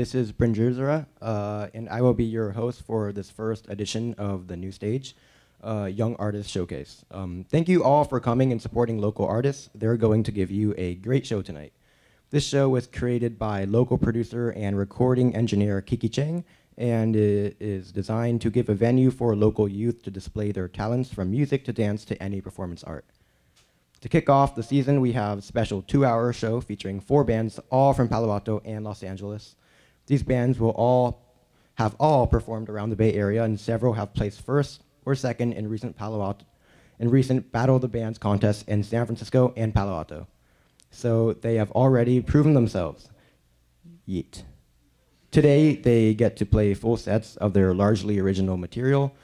This is Brinjerzara, uh, and I will be your host for this first edition of the new stage, uh, Young Artist Showcase. Um, thank you all for coming and supporting local artists. They're going to give you a great show tonight. This show was created by local producer and recording engineer Kiki Cheng, and it is designed to give a venue for local youth to display their talents from music to dance to any performance art. To kick off the season, we have a special two-hour show featuring four bands, all from Palo Alto and Los Angeles. These bands will all have all performed around the Bay Area, and several have placed first or second in recent Palo Alto, in recent Battle of the Bands contests in San Francisco and Palo Alto. So they have already proven themselves. Yeet. Today, they get to play full sets of their largely original material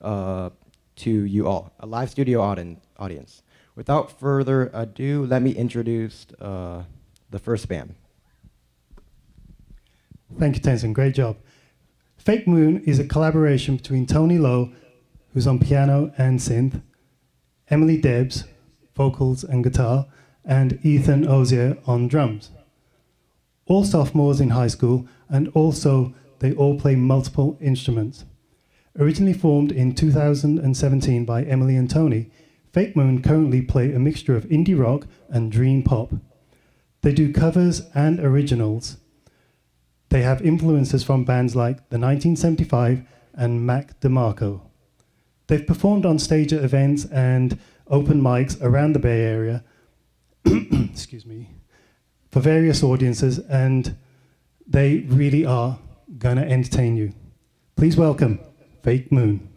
uh, to you all, a live studio audi audience. Without further ado, let me introduce uh, the first band. Thank you, Tenzin. Great job. Fake Moon is a collaboration between Tony Lowe, who's on piano and synth, Emily Debs, vocals and guitar, and Ethan Ozier on drums. All sophomores in high school, and also they all play multiple instruments. Originally formed in 2017 by Emily and Tony, Fake Moon currently play a mixture of indie rock and dream pop. They do covers and originals. They have influences from bands like The 1975 and Mac DeMarco. They've performed on stage at events and open mics around the Bay Area, excuse me, for various audiences, and they really are gonna entertain you. Please welcome Fake Moon.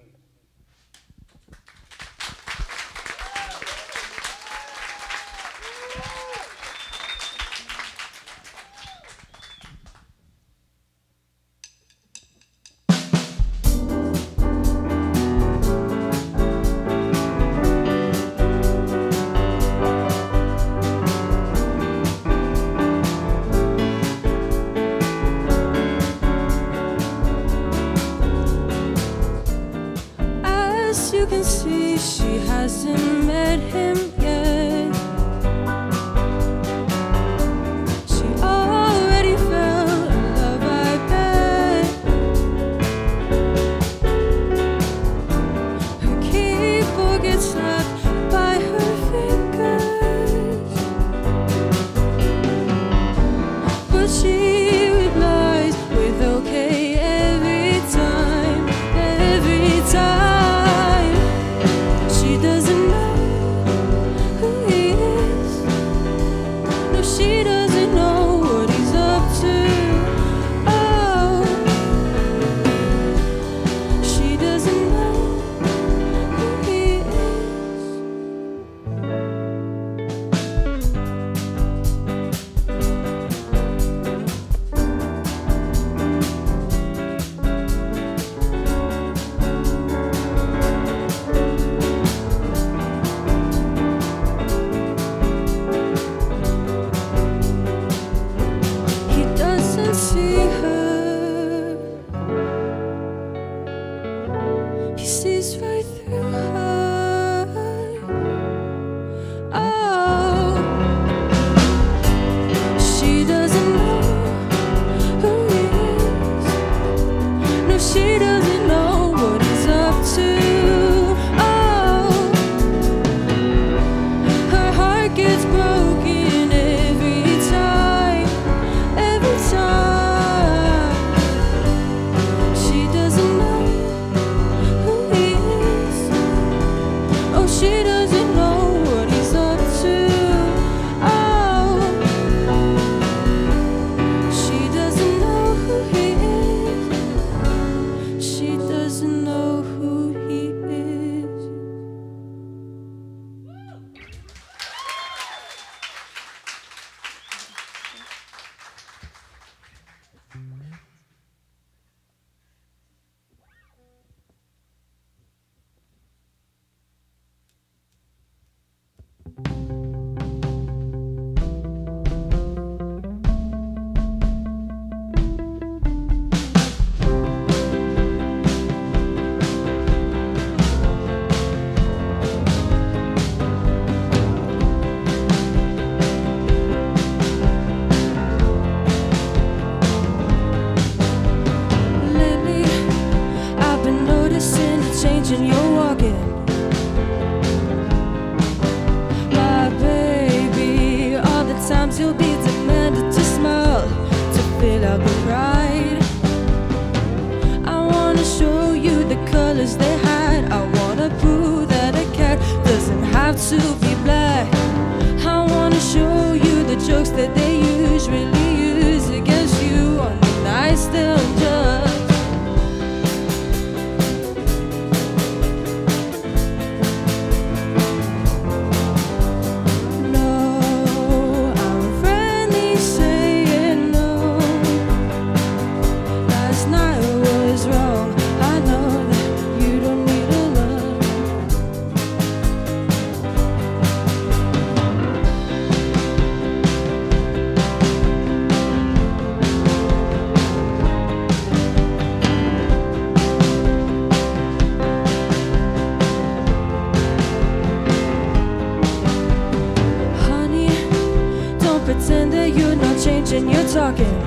talking.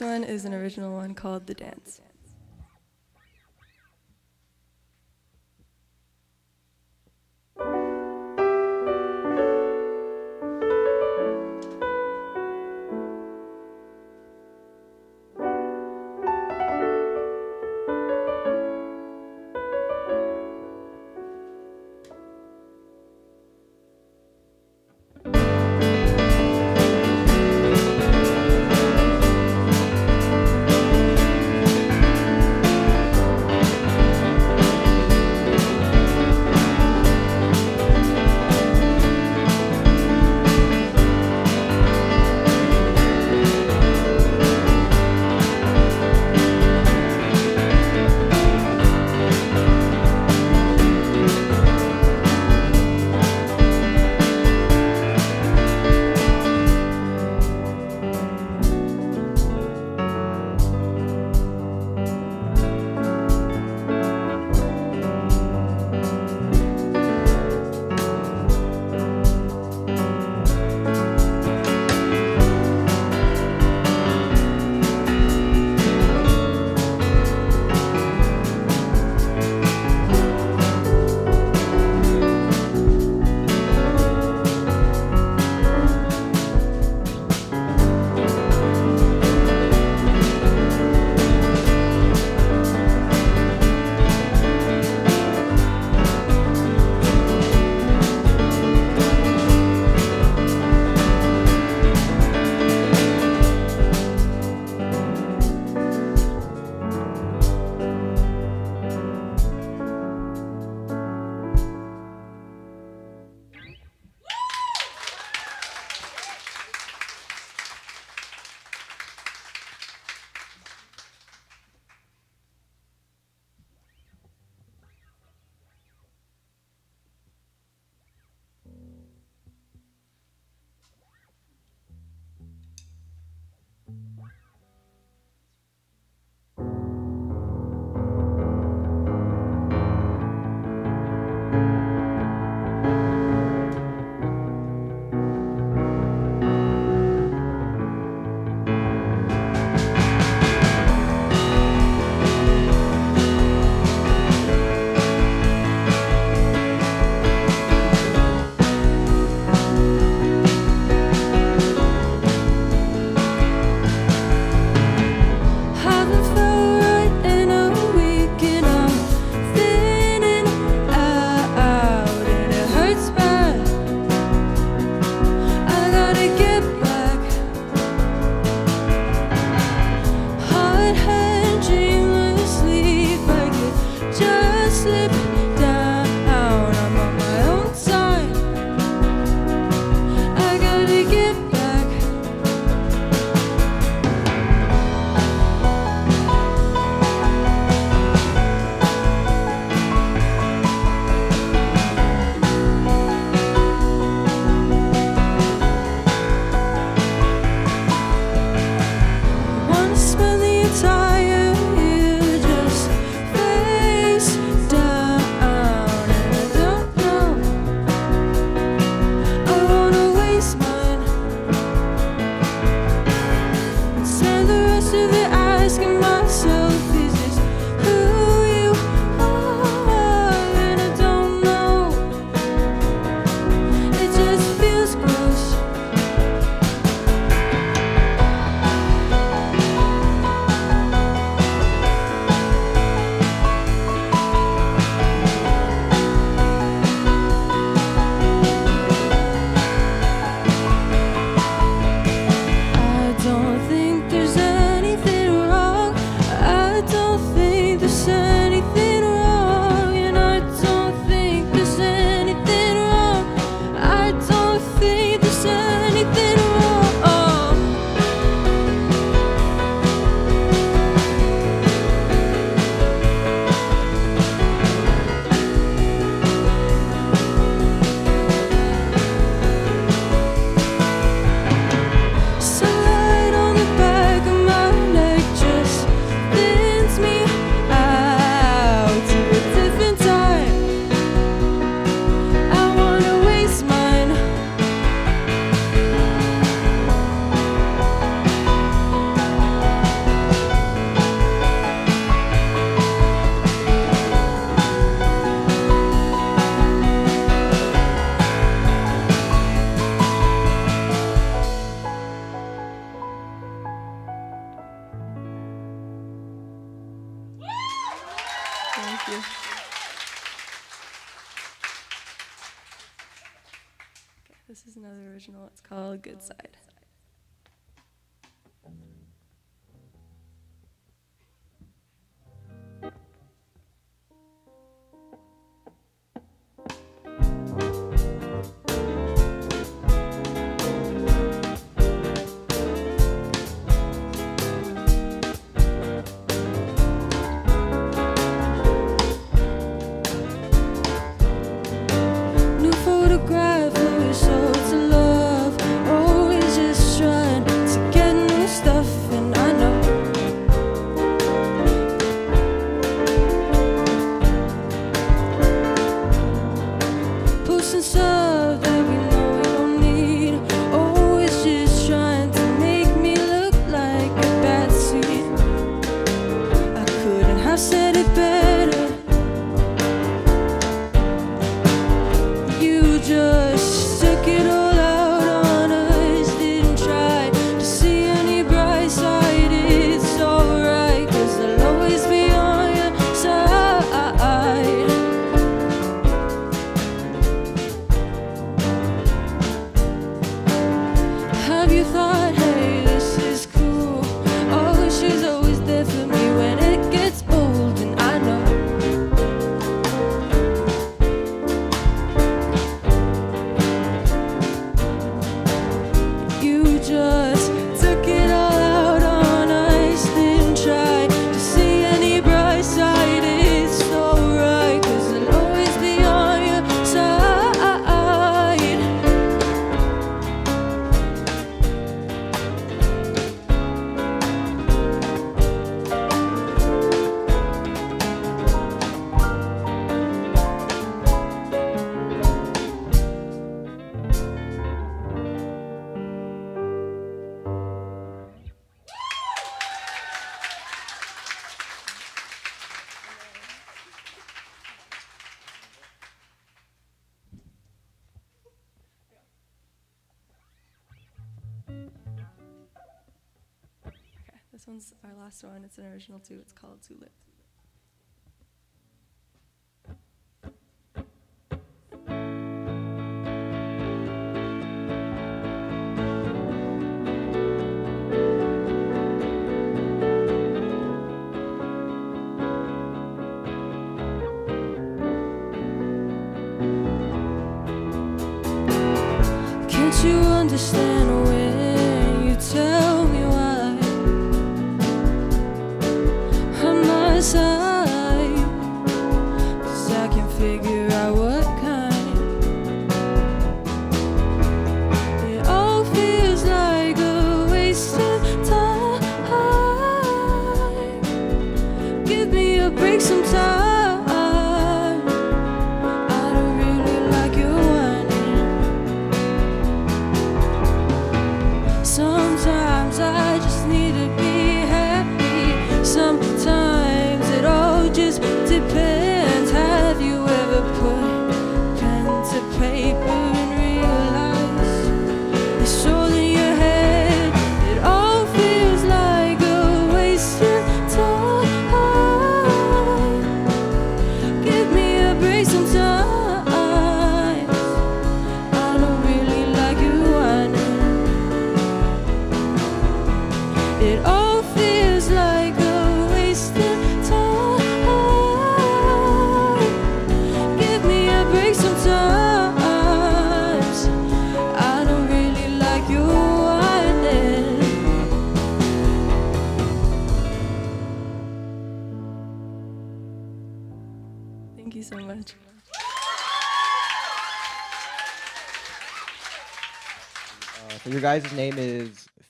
next one is an original one called The dance.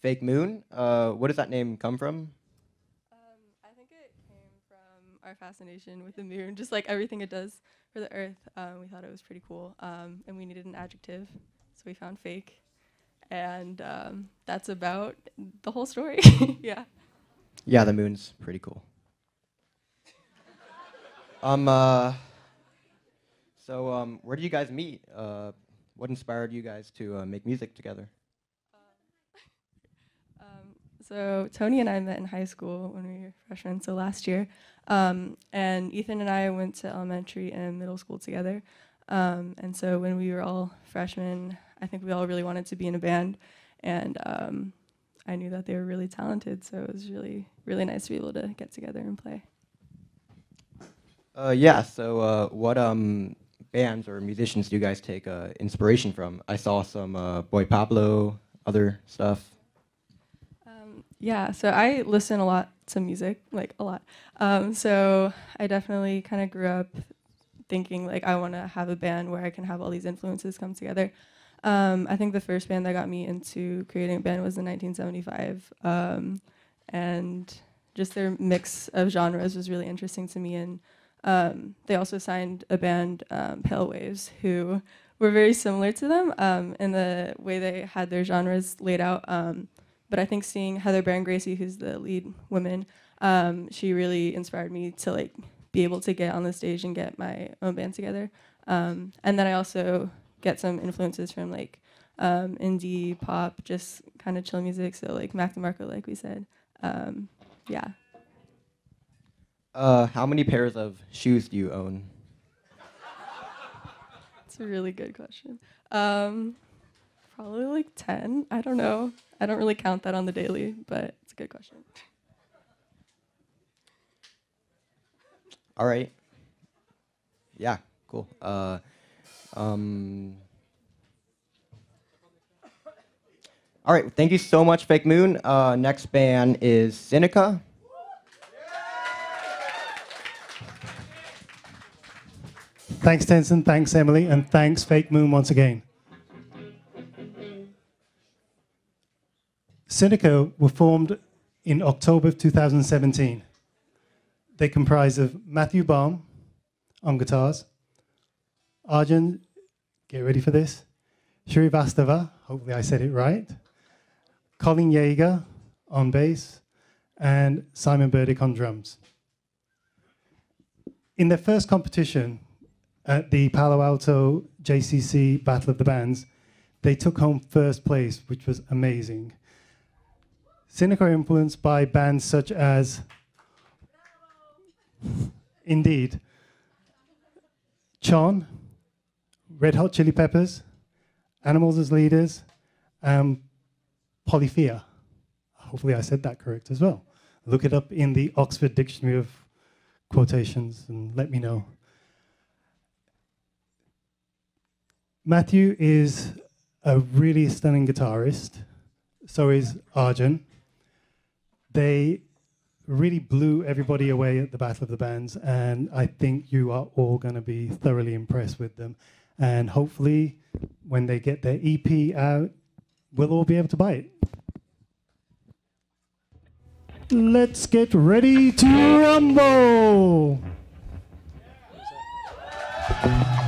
Fake Moon. Uh, what does that name come from? Um, I think it came from our fascination with the moon, just like everything it does for the Earth. Um, we thought it was pretty cool, um, and we needed an adjective, so we found fake, and um, that's about the whole story. yeah. Yeah, the moon's pretty cool. um, uh, so um, where did you guys meet? Uh, what inspired you guys to uh, make music together? So Tony and I met in high school when we were freshmen, so last year. Um, and Ethan and I went to elementary and middle school together. Um, and so when we were all freshmen, I think we all really wanted to be in a band. And um, I knew that they were really talented, so it was really, really nice to be able to get together and play. Uh, yeah. So uh, what um, bands or musicians do you guys take uh, inspiration from? I saw some uh, Boy Pablo, other stuff. Yeah, so I listen a lot to music, like a lot. Um, so I definitely kind of grew up thinking like I want to have a band where I can have all these influences come together. Um, I think the first band that got me into creating a band was in 1975, um, and just their mix of genres was really interesting to me. And um, they also signed a band, um, Pale Waves, who were very similar to them um, in the way they had their genres laid out. But I think seeing Heather Baron Gracey, who's the lead woman, um, she really inspired me to like be able to get on the stage and get my own band together. Um, and then I also get some influences from like um, indie pop, just kind of chill music. So like Mac DeMarco, like we said. Um, yeah. Uh, how many pairs of shoes do you own? That's a really good question. Um, probably like 10. I don't know. I don't really count that on the daily, but it's a good question. All right. Yeah, cool. Uh, um, all right, thank you so much, Fake Moon. Uh, next band is Synica. Thanks, Tenzin. Thanks, Emily. And thanks, Fake Moon, once again. Synica were formed in October of 2017. They comprise of Matthew Baum on guitars, Arjun, get ready for this, Shrivastava, hopefully I said it right, Colin Yeager on bass, and Simon Burdick on drums. In their first competition at the Palo Alto JCC Battle of the Bands, they took home first place, which was amazing. Synica influenced by bands such as, indeed, Chon, Red Hot Chili Peppers, Animals as Leaders, and Polyphia. Hopefully, I said that correct as well. Look it up in the Oxford Dictionary of Quotations and let me know. Matthew is a really stunning guitarist. So is Arjun. They really blew everybody away at the Battle of the Bands, and I think you are all going to be thoroughly impressed with them. And hopefully, when they get their EP out, we'll all be able to buy it. Let's get ready to rumble! Thank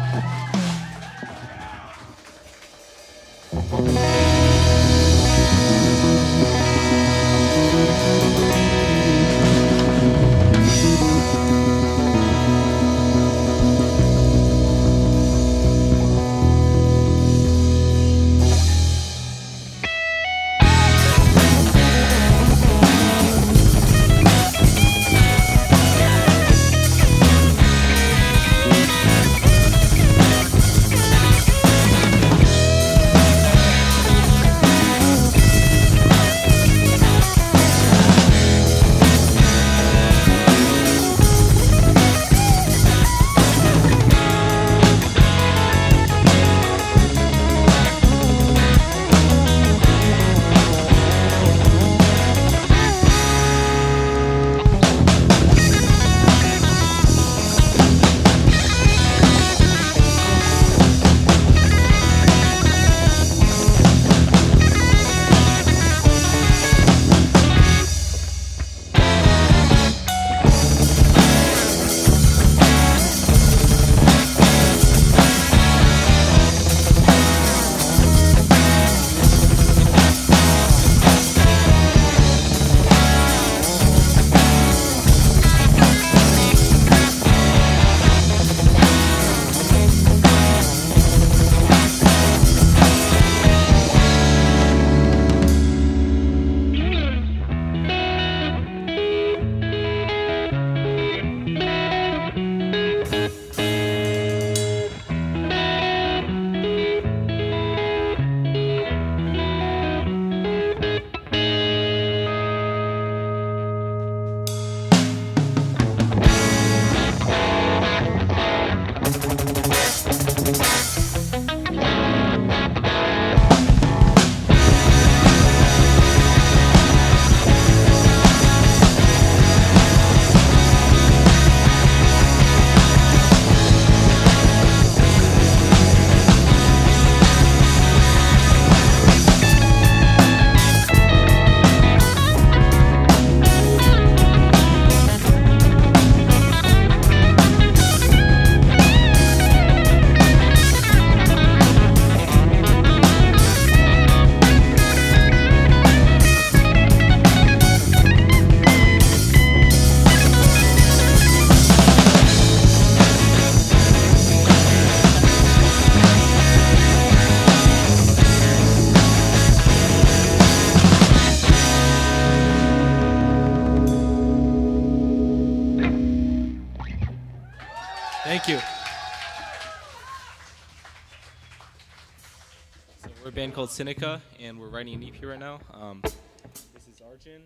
called Synica, and we're writing an EP right now. Um, this is Arjun,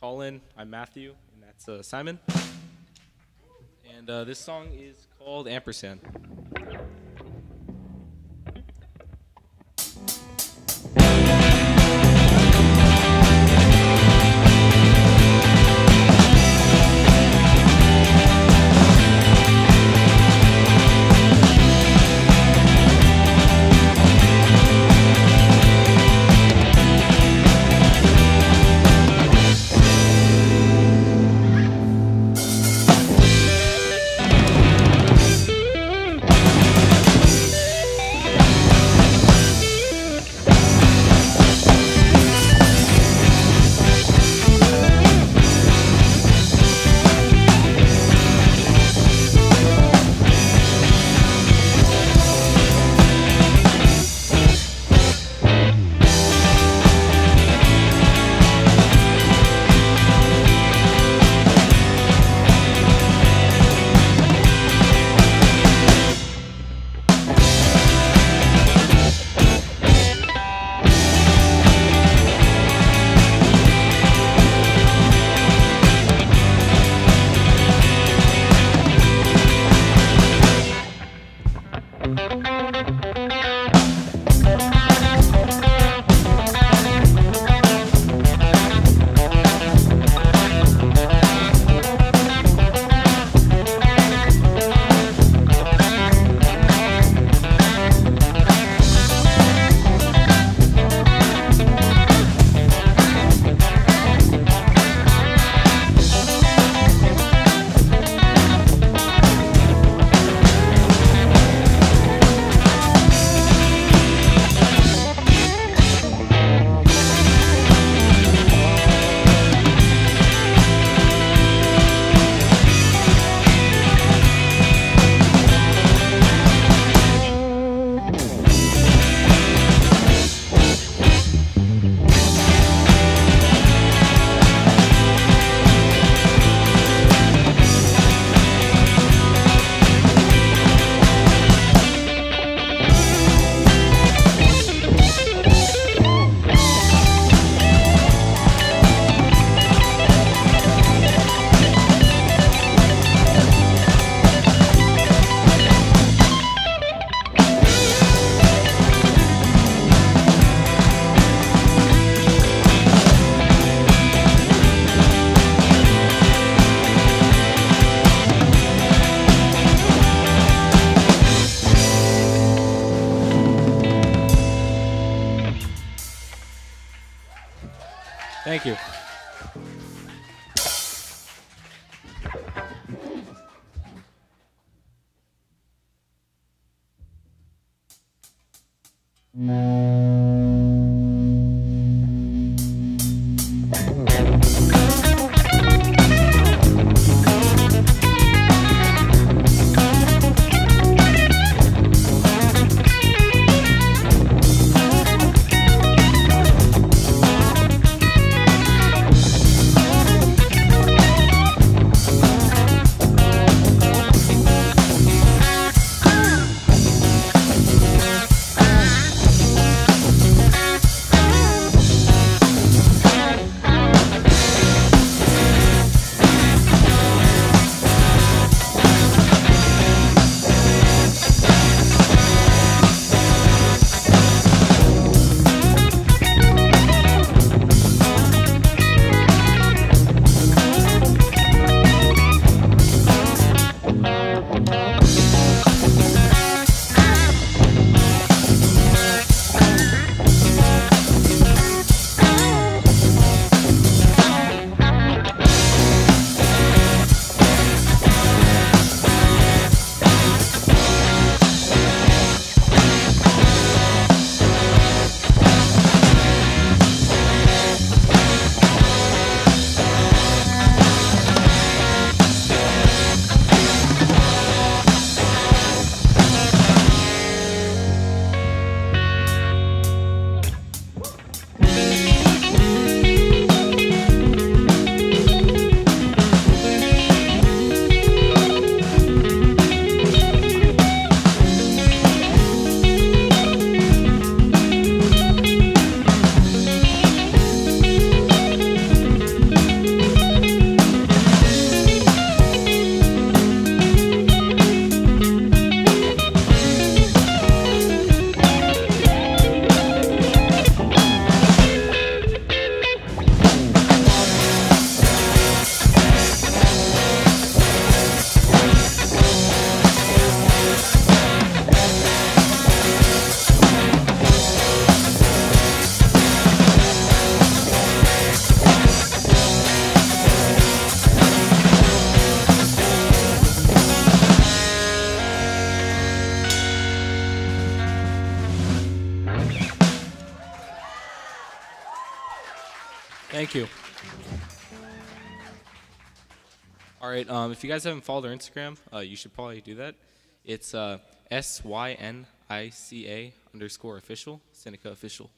Colin, I'm Matthew, and that's uh, Simon. And uh, this song is called Ampersand. Right. Um, if you guys haven't followed our Instagram, uh, you should probably do that. It's uh, S Y N I C A underscore official, Synica official.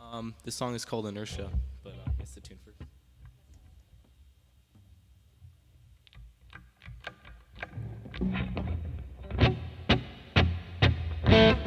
Um, this song is called Inertia, but uh, it's the tune for. Thank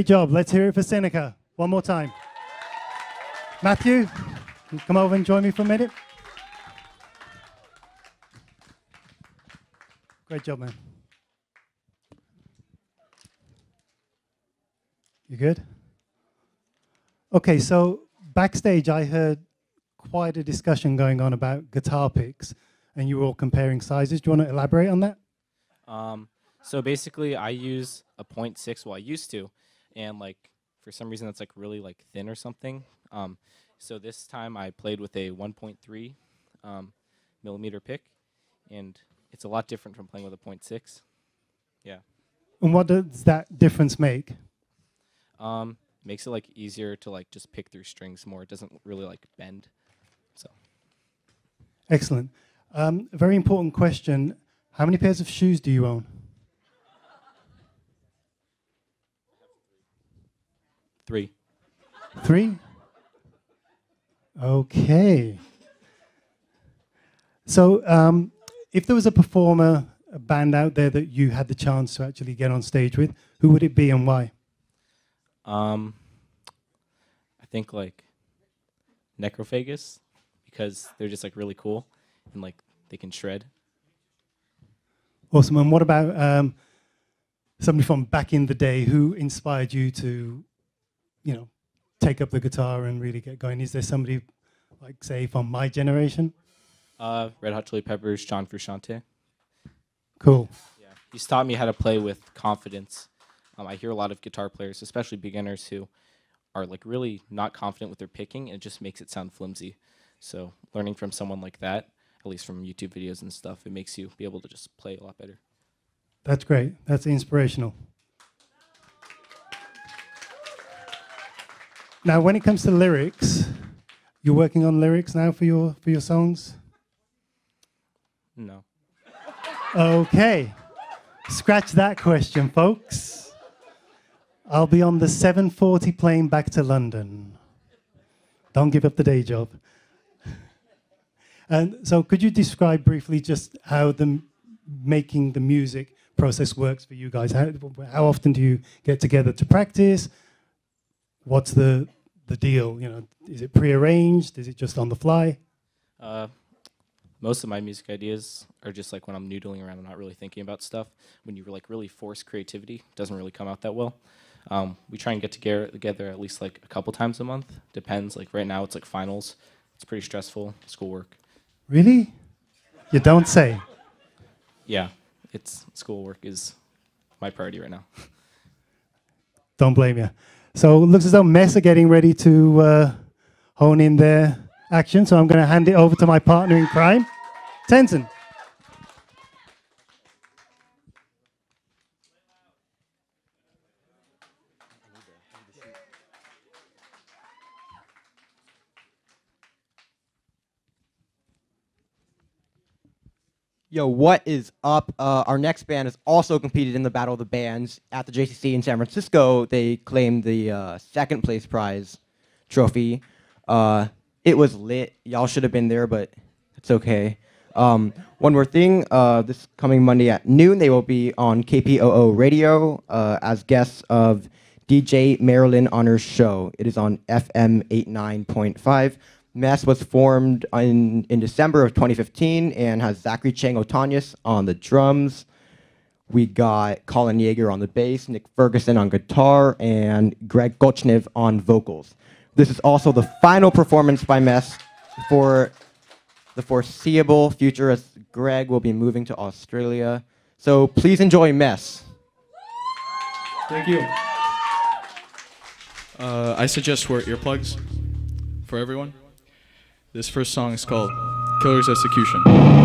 Great job. Let's hear it for Synica. One more time. Matthew, come over and join me for a minute. Great job, man. You good? Okay, so backstage, I heard quite a discussion going on about guitar picks, and you were all comparing sizes. Do you want to elaborate on that? Um, so basically, I use a 0.6. Well, I used to, and like for some reason that's like really like thin or something. Um, so this time I played with a 1.3 um, millimeter pick, and it's a lot different from playing with a 0.6. Yeah. And what does that difference make? Um, makes it like easier to like just pick through strings more. It doesn't really like bend. So Excellent. Um, very important question. How many pairs of shoes do you own? Three. Three? Okay. So, um, if there was a performer, a band out there that you had the chance to actually get on stage with, who would it be and why? Um, I think like Necrophagist because they're just like really cool and like they can shred. Awesome. And what about um, somebody from back in the day who inspired you to, you know, take up the guitar and really get going? Is there somebody, like, say, from my generation? Uh, Red Hot Chili Peppers, John Frusciante. Cool. Yeah, he's taught me how to play with confidence. Um, I hear a lot of guitar players, especially beginners, who are like really not confident with their picking, and it just makes it sound flimsy. So learning from someone like that, at least from YouTube videos and stuff, it makes you be able to just play a lot better. That's great. That's inspirational. Now, when it comes to lyrics, you're working on lyrics now for your for your songs. No. Okay, scratch that question, folks. I'll be on the 7:40 plane back to London. Don't give up the day job. And so, could you describe briefly just how the making the music process works for you guys? How, how often do you get together to practice? What's the the deal? You know, is it prearranged? Is it just on the fly? Uh, most of my music ideas are just like when I'm noodling around, I'm not really thinking about stuff. When you like really force creativity, it doesn't really come out that well. Um, we try and get together, together at least like a couple times a month. Depends. Like right now, it's like finals. It's pretty stressful. Schoolwork. Really? You don't say. Yeah, it's schoolwork is my priority right now. Don't blame you. So it looks as though Mess are getting ready to uh, hone in their action. So I'm going to hand it over to my partner in crime, Tenzin. Yo, what is up? Uh, our next band has also competed in the Battle of the Bands at the JCC in San Francisco. They claimed the uh, second place prize trophy. Uh, it was lit. Y'all should have been there, but it's okay. Um, one more thing. Uh, this coming Monday at noon, they will be on KPOO Radio uh, as guests of DJ Marilyn Honors Show. It is on FM 89.5. Mess was formed in, in December of 2015 and has Zachary Chang Otanius on the drums. We got Colin Yeager on the bass, Nick Ferguson on guitar, and Greg Gochnev on vocals. This is also the final performance by Mess for the foreseeable future as Greg will be moving to Australia. So please enjoy Mess. Thank you. Uh, I suggest wear earplugs for everyone. This first song is called Killer's Execution.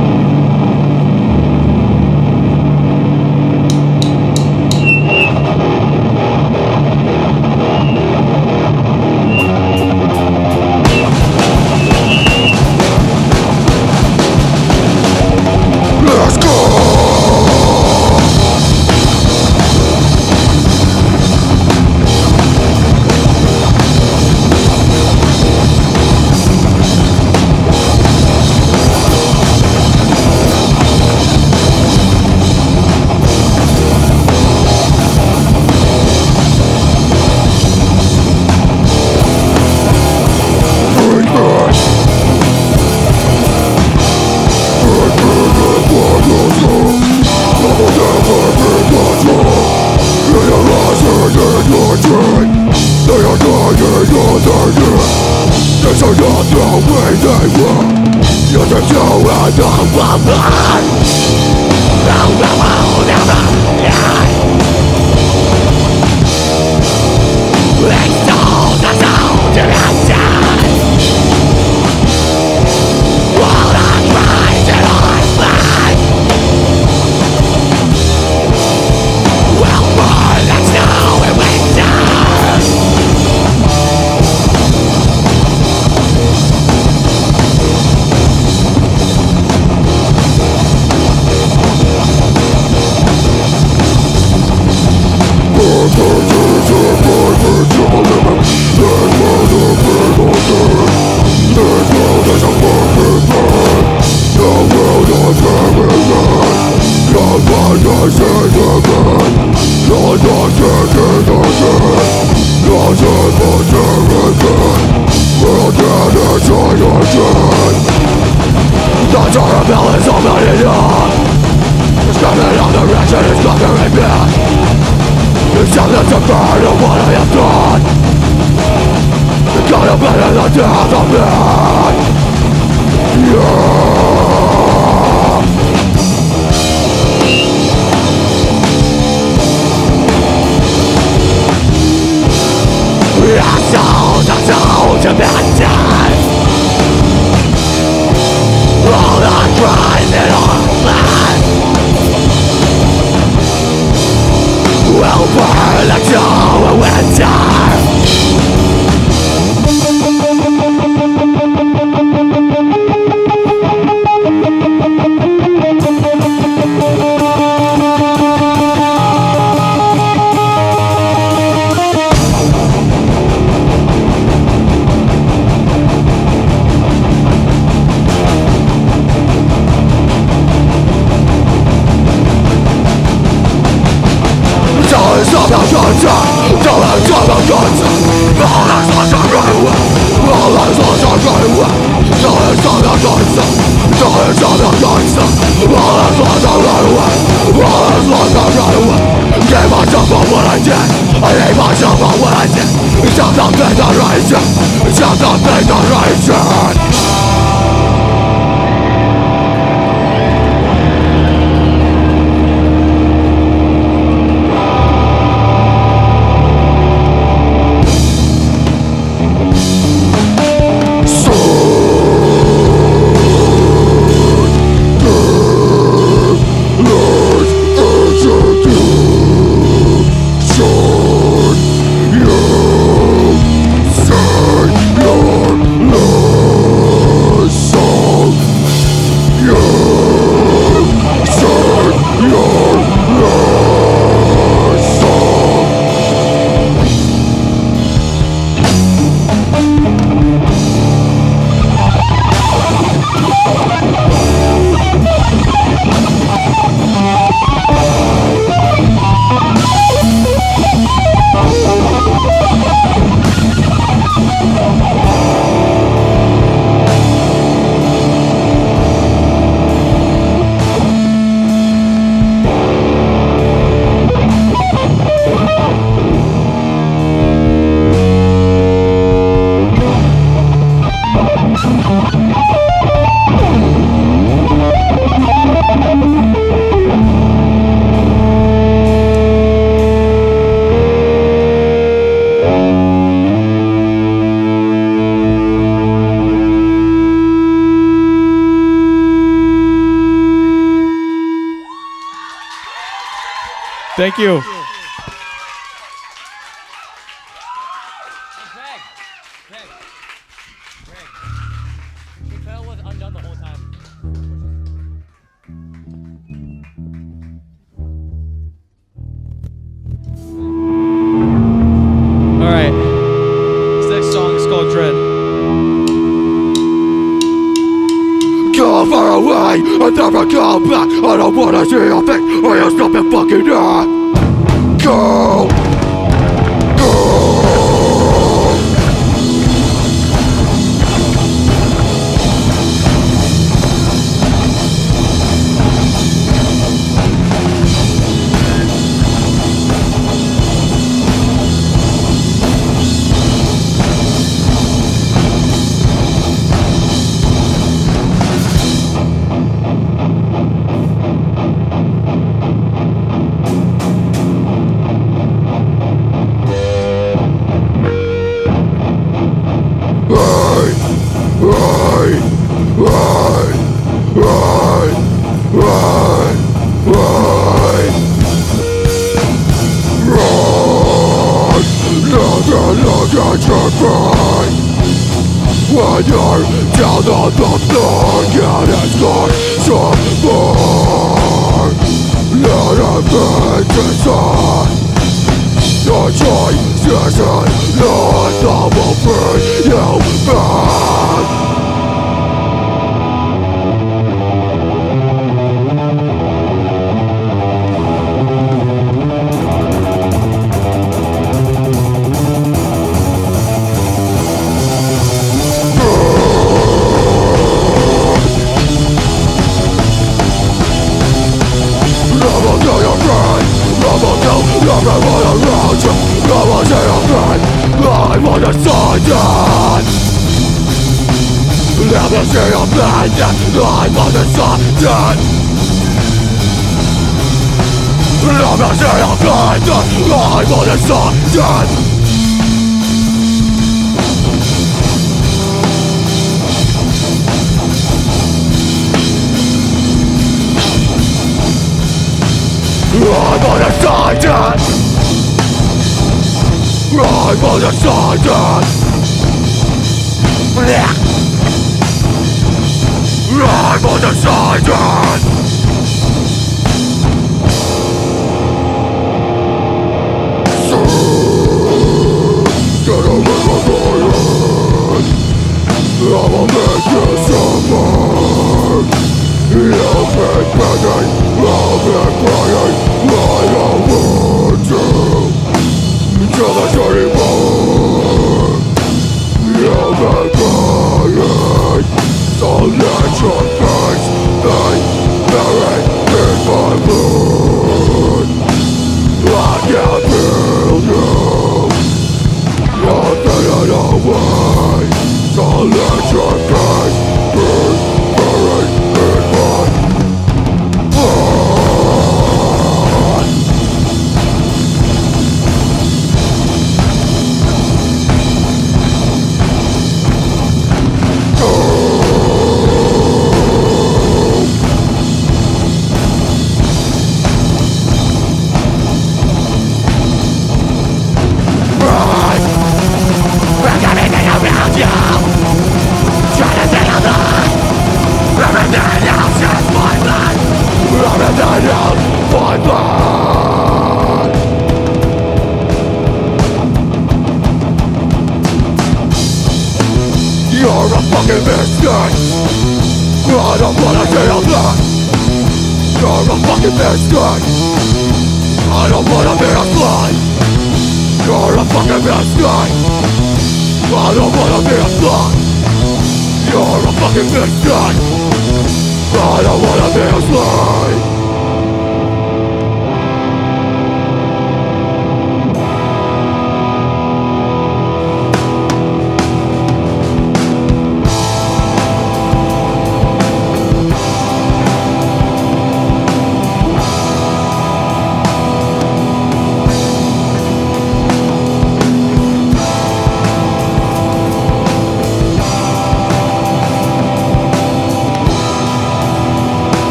Thank you. far away and never come back. I don't wanna see your face. I just stop and fucking die go! I don't wanna feel that You're a fucking mistake I don't wanna be a slave You're a fucking mistake I don't wanna be a slave You're a fucking mistake I don't wanna be a slave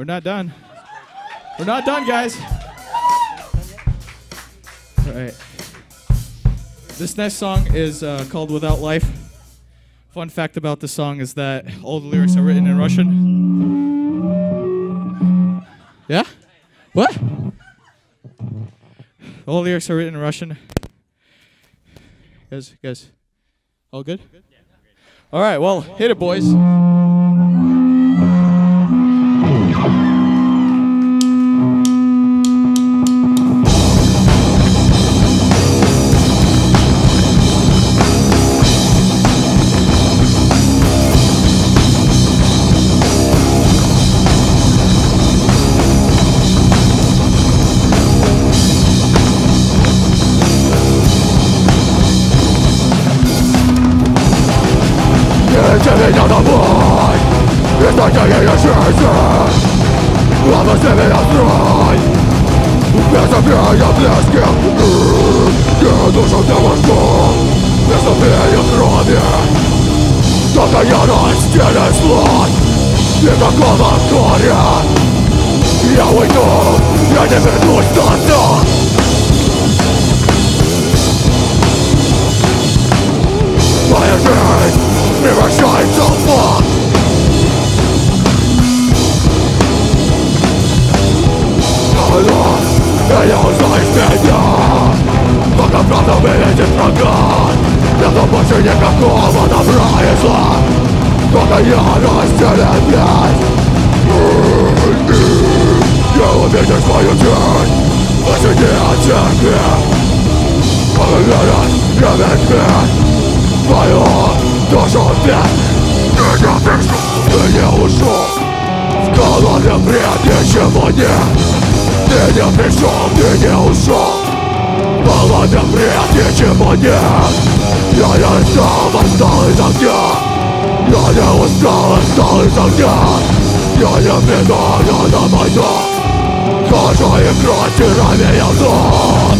We're not done. We're not done, guys. All right. This next song is uh, called Without Life. Fun fact about this song is that all the lyrics are written in Russian. Yeah? What? All the lyrics are written in Russian. Guys, guys, all good? All right, well, hit it, boys. Безобрея блески. Не нужен для вас без Безобрея крови Кто-то я растели злой. И такого горя. Я уйду, я не вернусь назад. Моя жизнь превращается в ад. Аллах я не узнаешь меня Только правда выйдет прокат Нету больше никакого добра и зла Только ярость терять Я увидишь свою тень Посиди от церкви Поверят, я ведь Твою душу опять Ты не пришел, ты не ушел В голове бред, ничего нет Ты не пришел, ты не ушел В голове бред, ничего нет Я не устал, отстал из огня Я не устал, отстал из огня Я не приду, я на войну Хожу и кровь, тирами я вновь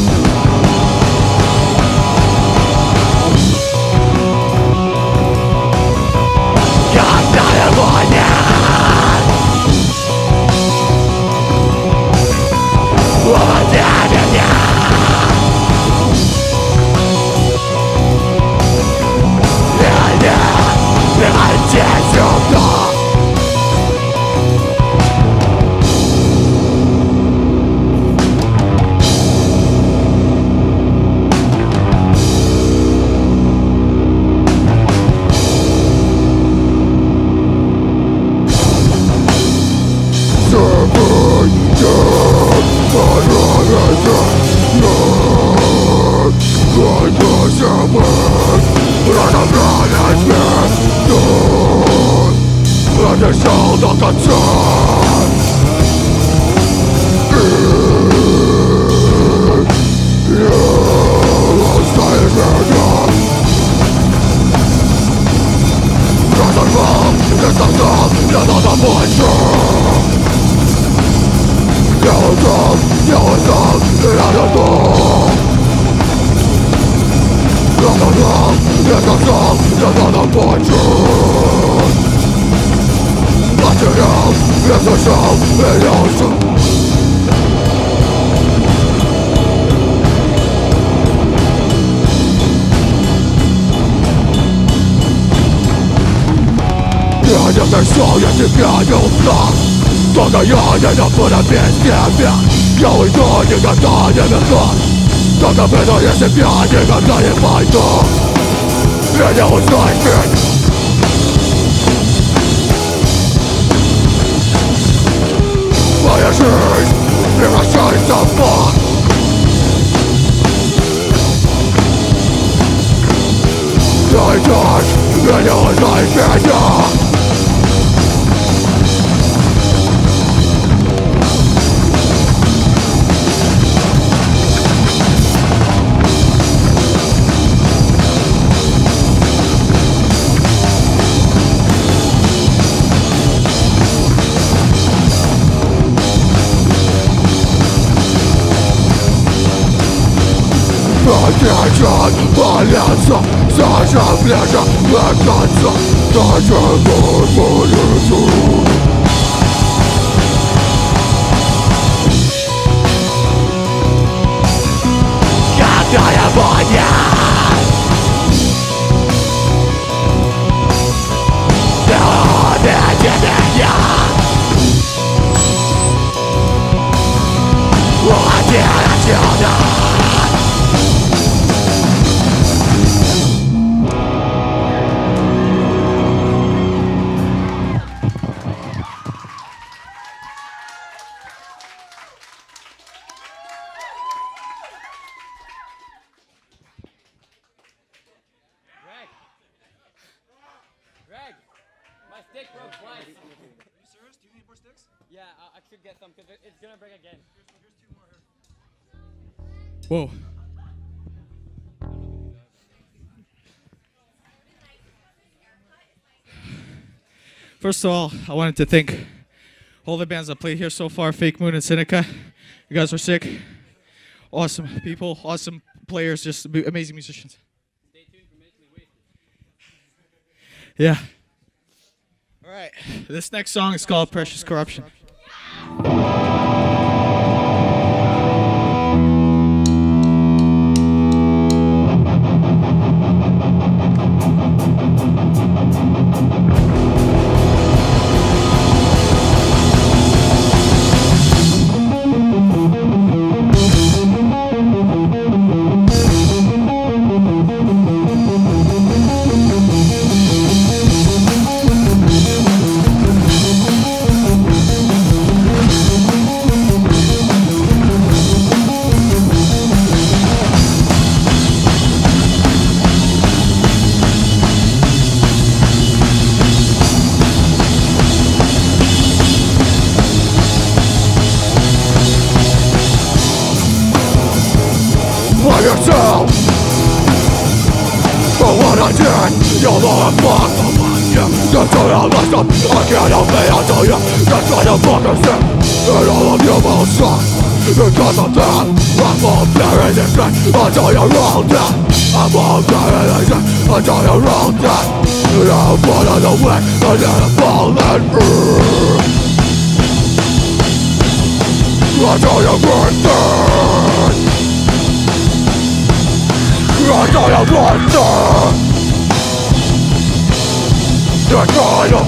Когда его нет 我们灭灭灭灭灭灭灭绝！я не забуду без тебя Я уйду, никогда не вернусь Только приду, если я никогда не пойду Я не узнаешь меня Моя жизнь превращается в ад Ты идешь, и не узнаешь меня Отечет боятся, Саша ближе к концу Даже будет Когда я понял Да, да, тебя я Уходи отсюда Whoa. First of all, I wanted to thank all the bands that played here so far, Fake Moon and Synica. You guys are sick. Awesome people, awesome players, just amazing musicians. Yeah. All right. This next song is called Precious Corruption.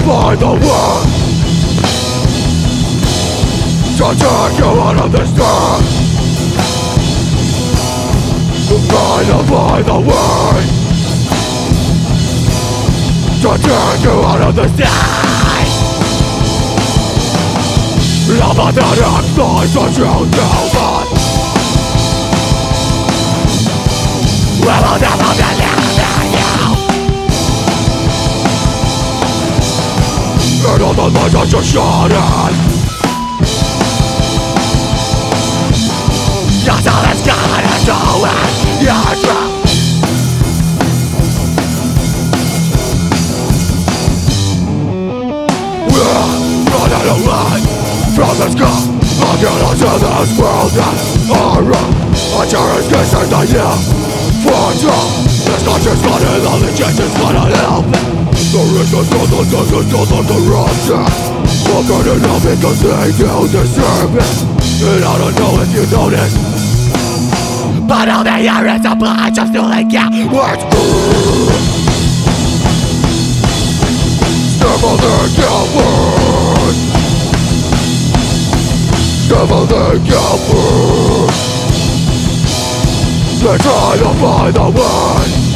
Find the way To take you out of this Trying to find the way To take you out of this earth Love that ignite the truth to us We will never believe in you And all the lights are just shining That's all it's gonna do it Yeah, true We're running away from the sky I get into this world that I run I cherish kissing the year for sure This country's flooded, all the changes gonna help it The rich is all the justice, all the corruption gonna know because they do deserve it And I don't know if you notice But all they hear is a bunch of stolen cowards the cowards Devil cowards They're trying to find a way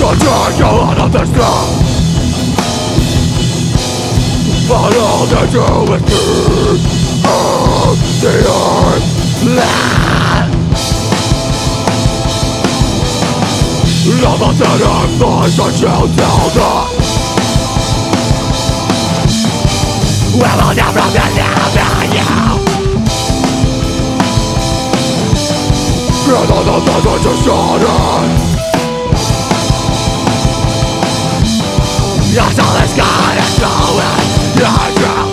To drag you out of the sky But all they do is burn out the earth land Love us and our minds are chilled down We will never believe in you And all the thoughts are just shattered That's all that's gonna do it Yeah, yeah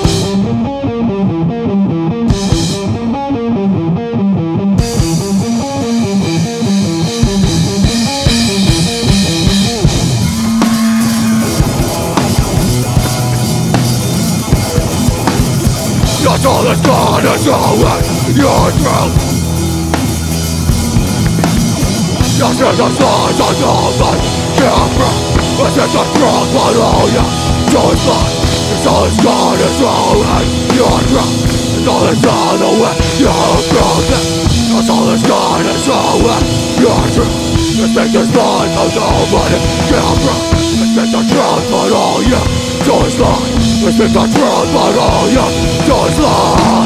That's all that's gonna as the signs of nobody Camera It's just a cross below you So it's not It's all it's do it You're drunk It's all it's on the way You're broken That's all it's gonna do it You're drunk It's like the signs of nobody Camera It's like the cross below you So it's not It's like the cross below you So it's not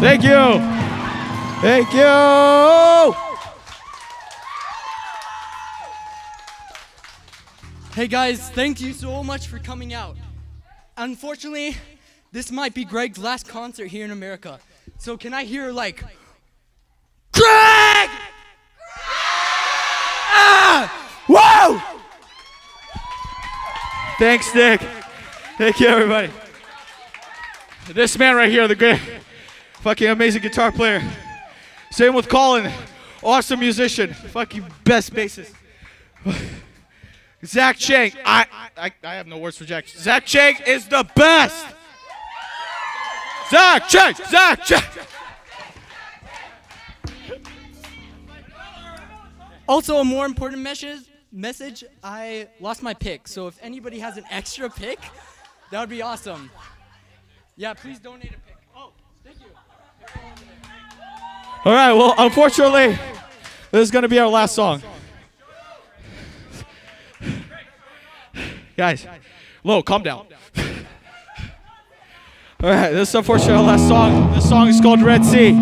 Thank you. Thank you. Hey guys, thank you so much for coming out. Unfortunately, this might be Greg's last concert here in America. So can I hear like Greg? Ah! Whoa! Thanks, Nick. Thank you, everybody. This man right here, the great, fucking amazing guitar player. Same with Colin, awesome musician, fucking best bassist. Zach Chang, I, I, I have no words for Jack. Zach Chang is the best. Zach Chang, Zach Chang. Also, a more important message. Message. I lost my pick, so if anybody has an extra pick, that would be awesome. Yeah, please donate a pick. Oh, thank you. All right, well, unfortunately, this is going to be our last song. Guys, Lo, calm down. All right, this is unfortunately our last song. This song is called Red Sea. I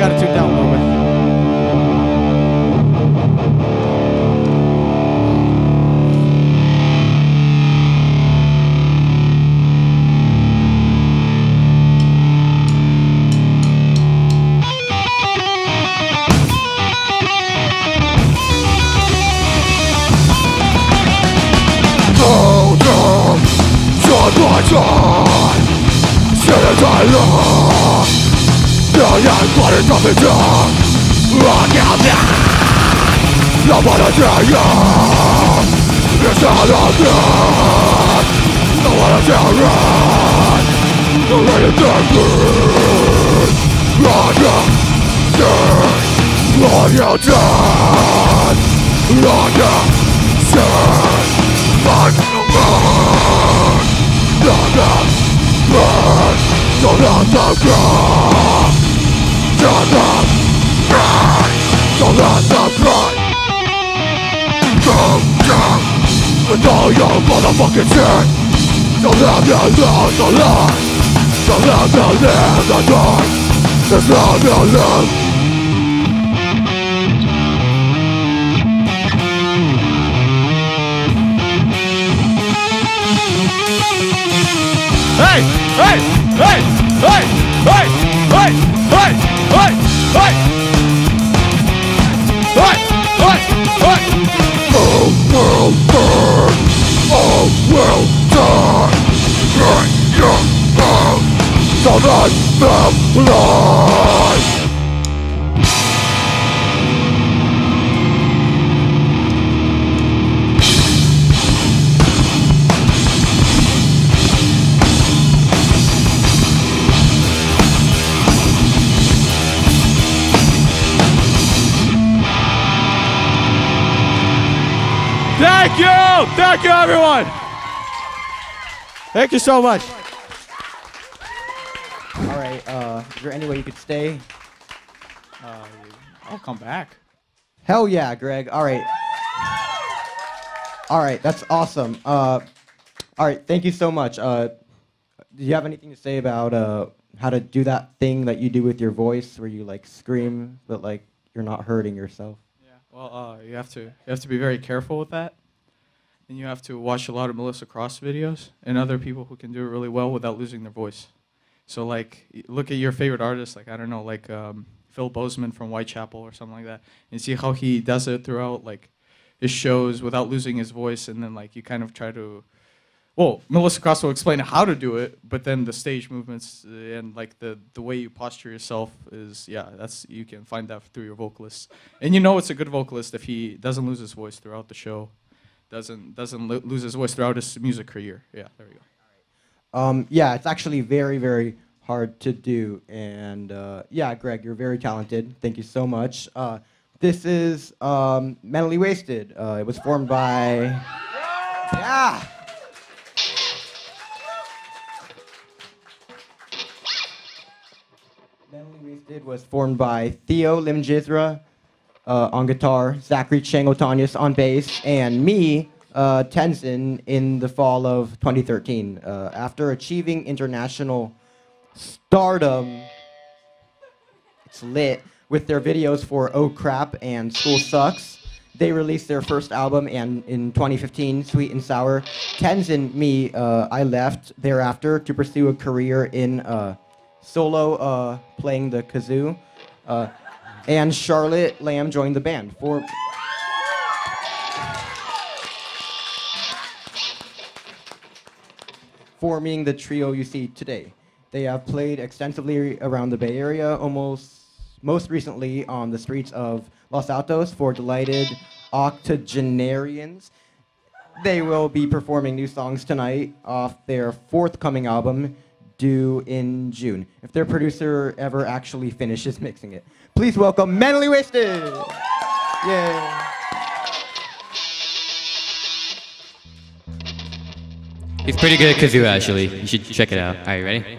got to tune down Satan Satan Million bodies of the dark Look No there Nobody tell you It's all no that Nobody tell you The way it's done good Roger Dirt Roger Dirt Roger Dirt Fuck the world Danak Burn Solan the Cry Danak Burn Solan the Cry Come down With all your motherfucking shit Solan the Lord Solan Solan the Land the Night Solan the Land Hey, hey, hey, hey, hey, hey, hey, hey, hey. Hey, hey, hey. Will burn All will die Bring your own So that Thank you, everyone! Thank you so much. All right. Uh, is there any way you could stay? Uh, I'll come back. Hell yeah, Greg. All right. All right, that's awesome. Uh, all right, thank you so much. Uh, do you have anything to say about uh, how to do that thing that you do with your voice, where you like scream, but like you're not hurting yourself? Yeah. Well, uh, you have to you have to be very careful with that, and you have to watch a lot of Melissa Cross videos and other people who can do it really well without losing their voice. So like, look at your favorite artist, like I don't know, like um, Phil Bozeman from Whitechapel or something like that, and see how he does it throughout like his shows without losing his voice, and then like you kind of try to. Well, Melissa Cross will explain how to do it, but then the stage movements uh, and like the the way you posture yourself is yeah, that's you can find that through your vocalist, and you know it's a good vocalist if he doesn't lose his voice throughout the show, doesn't doesn't lo- lose his voice throughout his music career. Yeah, there we go. Um, yeah, it's actually very, very hard to do. And uh, yeah, Greg, you're very talented. Thank you so much. Uh, this is um, Mentally Wasted. Uh, it was formed by. Yeah! Mentally Wasted was formed by Theo Limjizra uh, on guitar, Zachary Changotanius on bass, and me, uh, Tenzin, in the fall of 2013. Uh, after achieving international stardom, it's lit, with their videos for Oh Crap and School Sucks. They released their first album, and in 2015, Sweet and Sour. Tenzin, me, uh, I left thereafter to pursue a career in uh, solo uh, playing the kazoo and Charlotte Lamb joined the band. For forming the trio you see today. They have played extensively around the Bay Area, almost most recently on the streets of Los Altos for delighted octogenarians. They will be performing new songs tonight off their forthcoming album, due in June, if their producer ever actually finishes mixing it. Please welcome Mentally Wasted! Yay! He's pretty good kazoo, actually. You should check it out. Are you ready?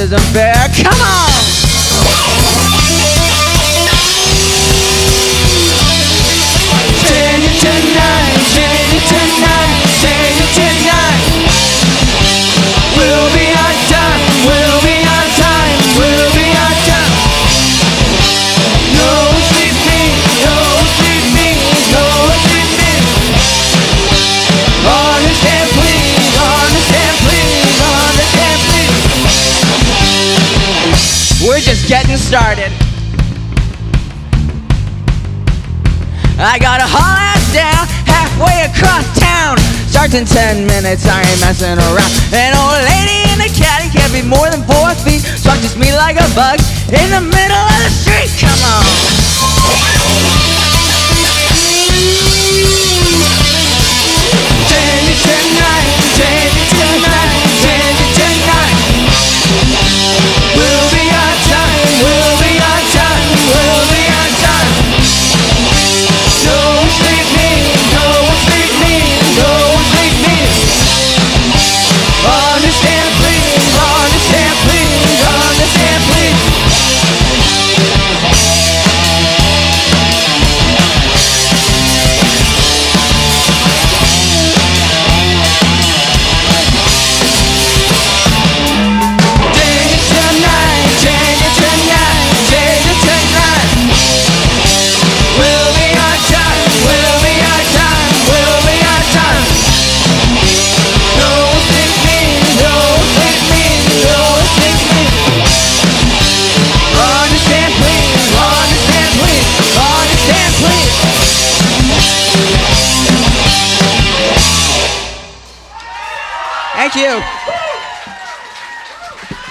Isn't fair. I got a haul ass down halfway across town. Starts in 10 minutes, I ain't messing around. An old lady in a caddy can't be more than four feet. Stalks me like a bug in the middle of the street. Come on.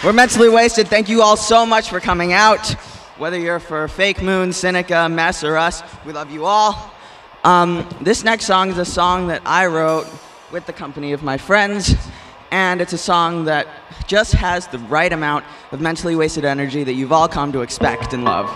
We're mentally wasted. Thank you all so much for coming out. Whether you're for Fake Moon, Synica, Mess, or us, we love you all. Um, this next song is a song that I wrote with the company of my friends, and it's a song that just has the right amount of mentally wasted energy that you've all come to expect and love.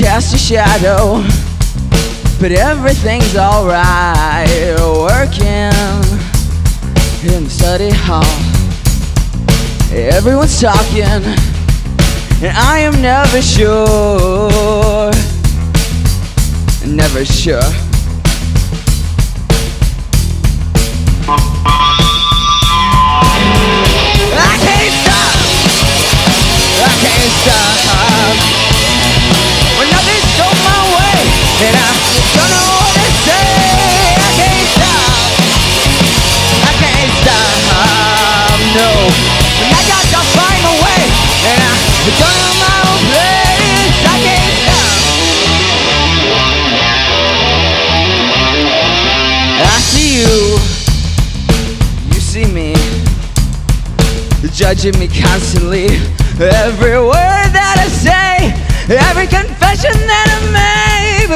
Cast a shadow, but everything's alright. Working in the study hall. Everyone's talking, and I am never sure. Never sure. I can't stop. I can't stop. And I don't know what to say. I can't stop. I can't stop. No. When I got to find a way, and I don't know my own place. I can't stop. I see you. You see me judging me constantly. Every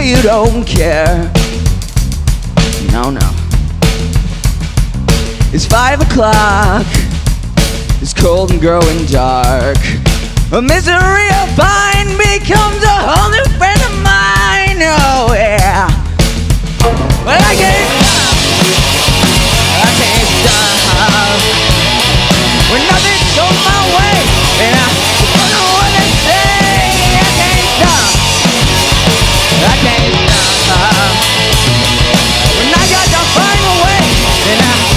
you don't care. No, no. It's five o'clock. It's cold and growing dark. A misery of mine becomes a whole new friend of mine. Oh yeah. But I can't stop. I can't stop. When nothing's on my way, and I Stop. When I got to find a way, and I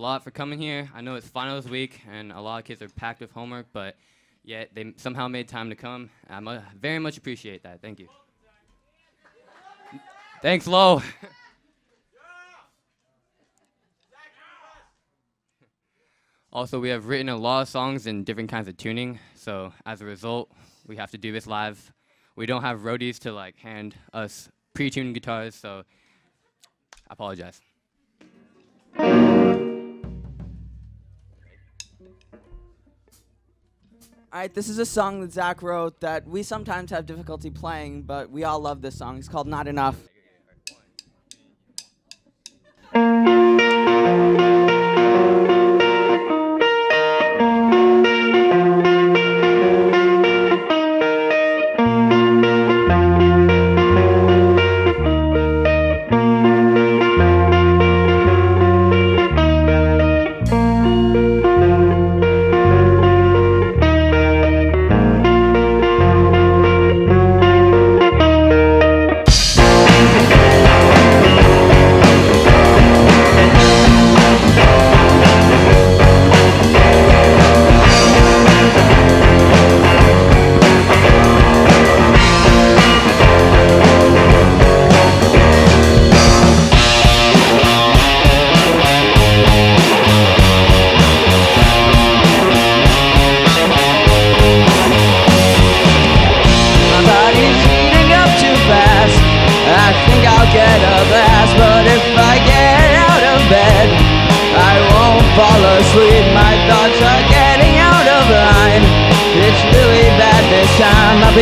lot for coming here. I know it's finals week and a lot of kids are packed with homework, but yet they somehow made time to come. I mu- uh, very much appreciate that. Thank you. Thanks, Lo. also, we have written a lot of songs in different kinds of tuning, so as a result, we have to do this live. We don't have roadies to like hand us pre-tuned guitars, so I apologize. All right, this is a song that Zach wrote that we sometimes have difficulty playing, but we all love this song. It's called Not Enough.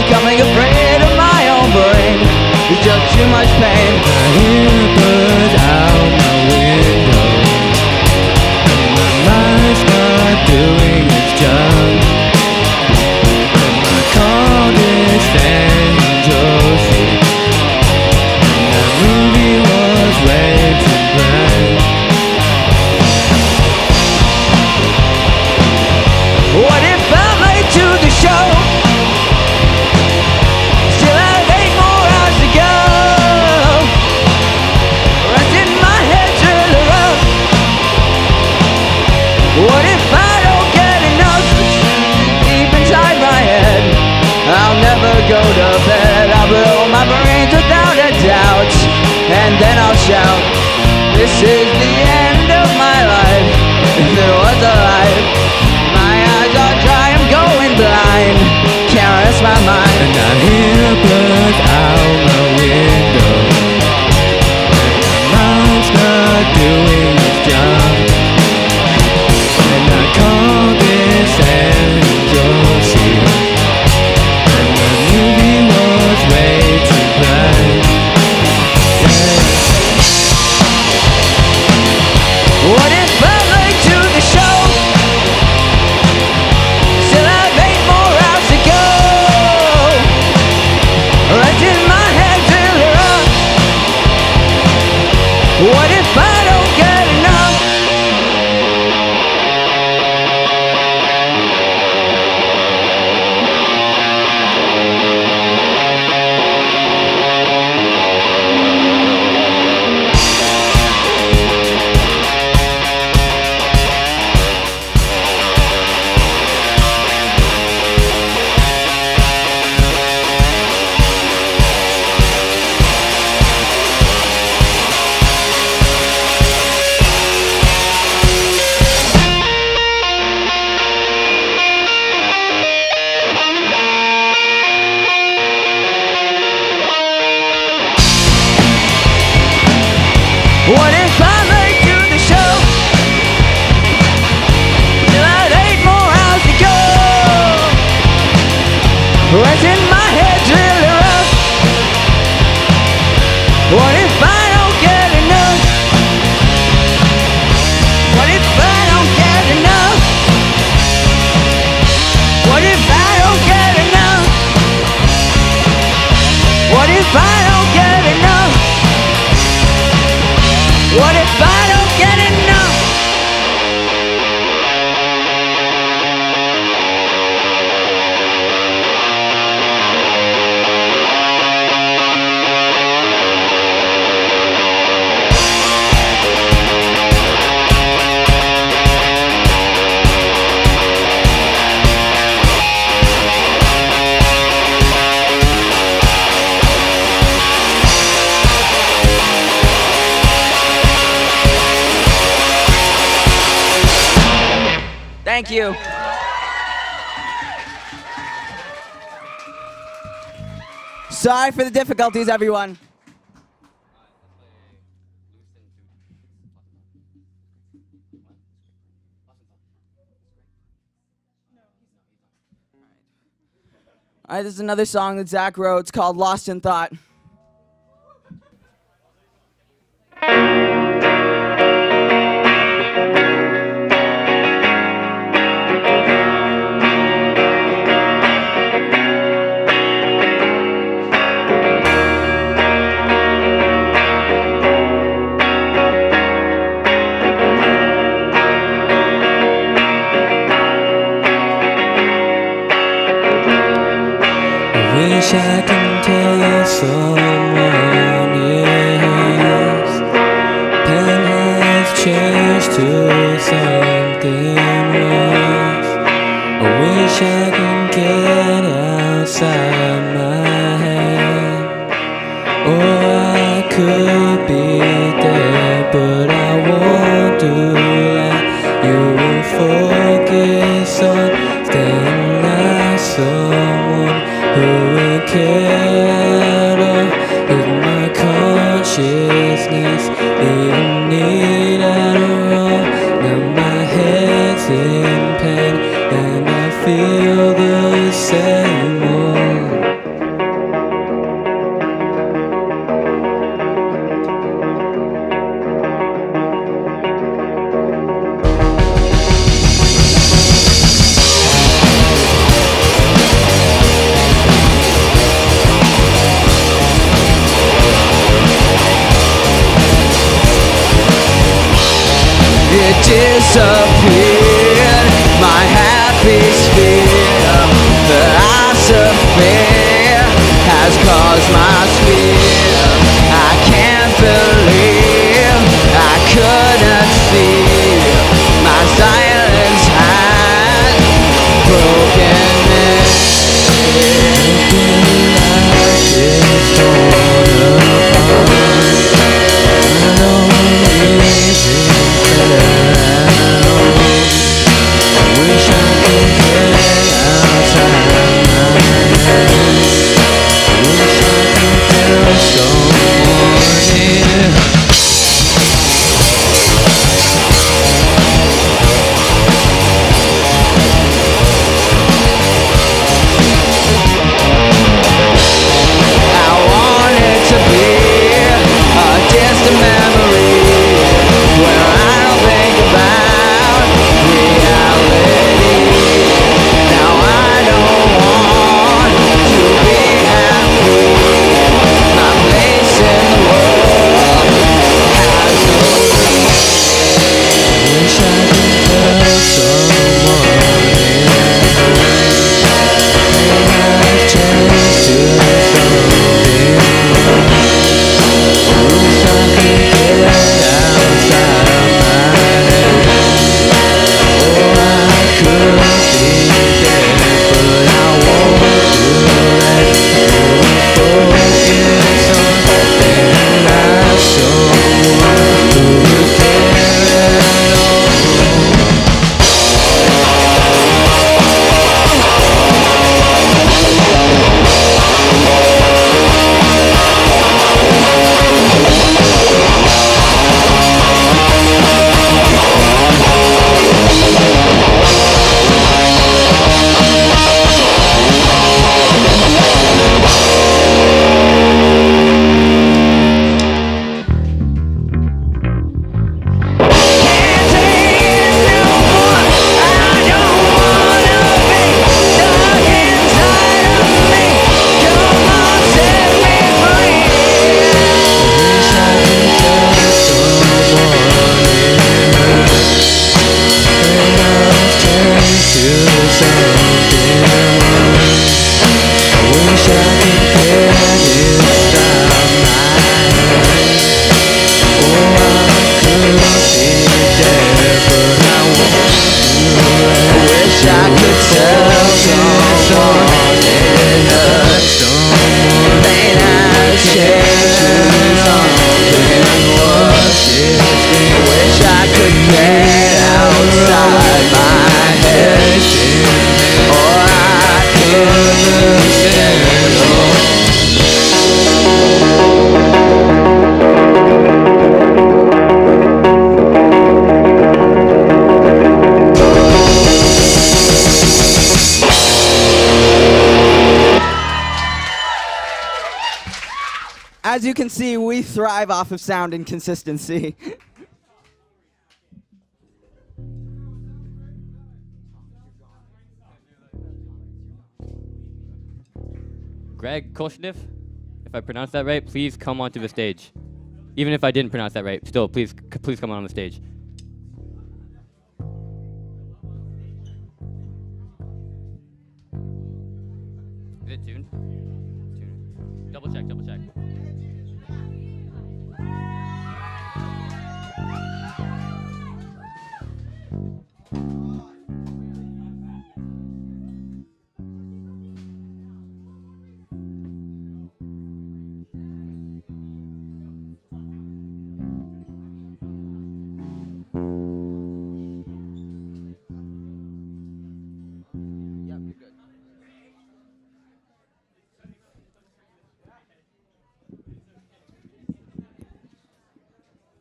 becoming afraid of my own brain. It's just too much pain. shout This is the end of my life. If there was a life My eyes are dry, I'm going blind. Can't rest my mind. And I hear birds out my window. And the monster doing its job. Thank you. Sorry for the difficulties, everyone. All right, this is another song that Zach wrote. It's called Lost in Thought. wish I can tell you someone is. Pen has changed to kettle with my consciousness in it. of sound inconsistency. Greg Koshnev, if I pronounced that right, please come onto the stage. Even if I didn't pronounce that right, still please please come on the stage.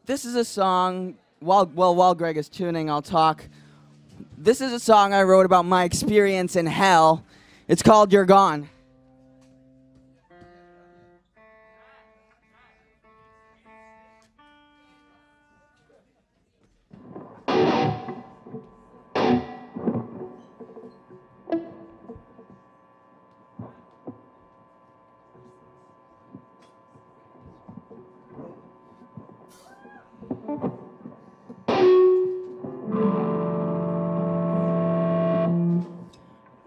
this is a song. While well, while Greg is tuning, I'll talk. This is a song I wrote about my experience in hell. It's called "You're Gone."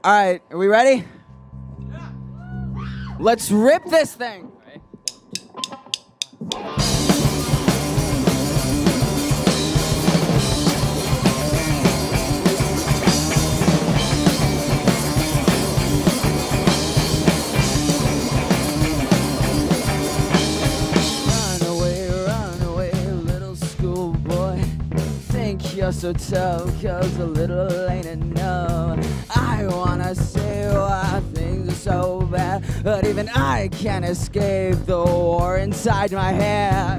All right, are we ready? Let's rip this thing. you're so tough Cause a little ain't enough Wanna say why things are so bad, but even I can't escape the war inside my head.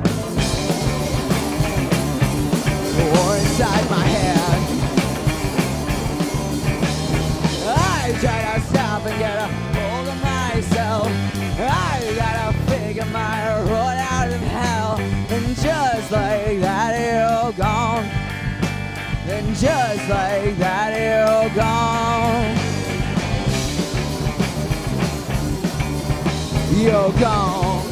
War inside my head. I try to stop and get a hold of myself. I gotta figure my road out of hell. And just like that, you're gone. And just like that, you're gone. You're gone.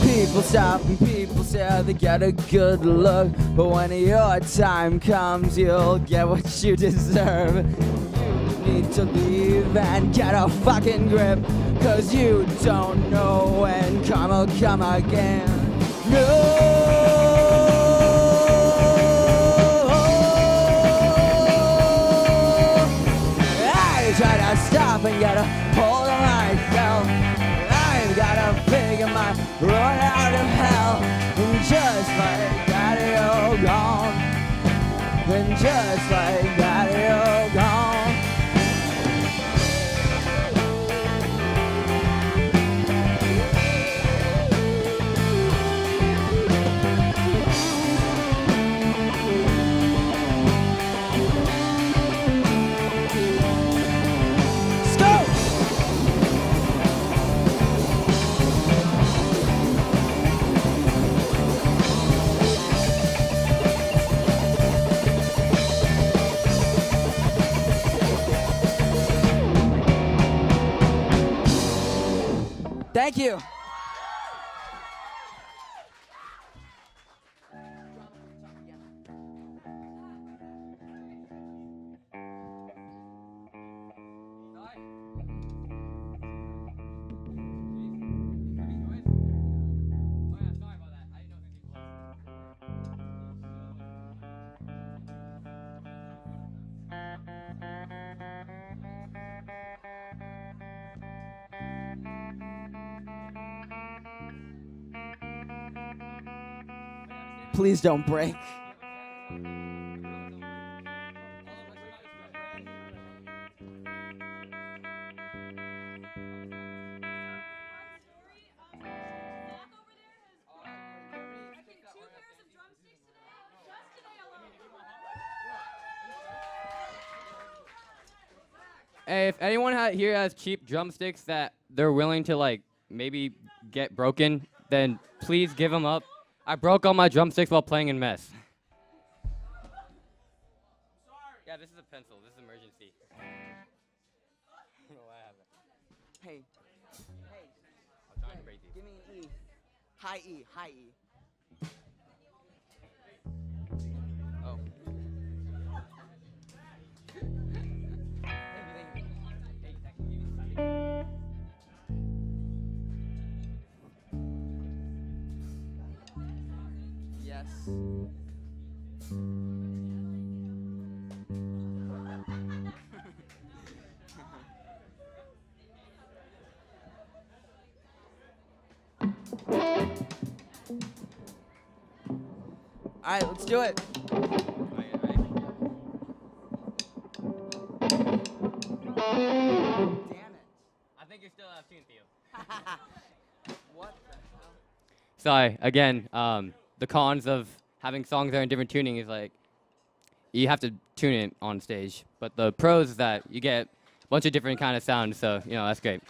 People stop and people say they get a good look. But when your time comes, you'll get what you deserve. You need to leave and get a fucking grip. Cause you don't know when karma come again. No! To stop and get a hold of myself. I've gotta figure my road out of hell. And just like that, you're gone. And just like that, you're gone. Thank you. Please don't break. Hey, if anyone ha- here has cheap drumsticks that they're willing to like maybe get broken, then please give them up. I broke all my drumsticks while playing in mess. Yeah, this is a pencil. This is emergency. I don't know why I have it. Hey. Hey. I'm trying crazy. Give me an E. High E. High E. Oh. Yes. All right, let's do it. I think you're still out of tune, Theo. what the hell? Sorry, again, um, the cons of having songs that are in different tuning is like you have to tune it on stage. But the pros is that you get a bunch of different kind of sounds, so you know that's great.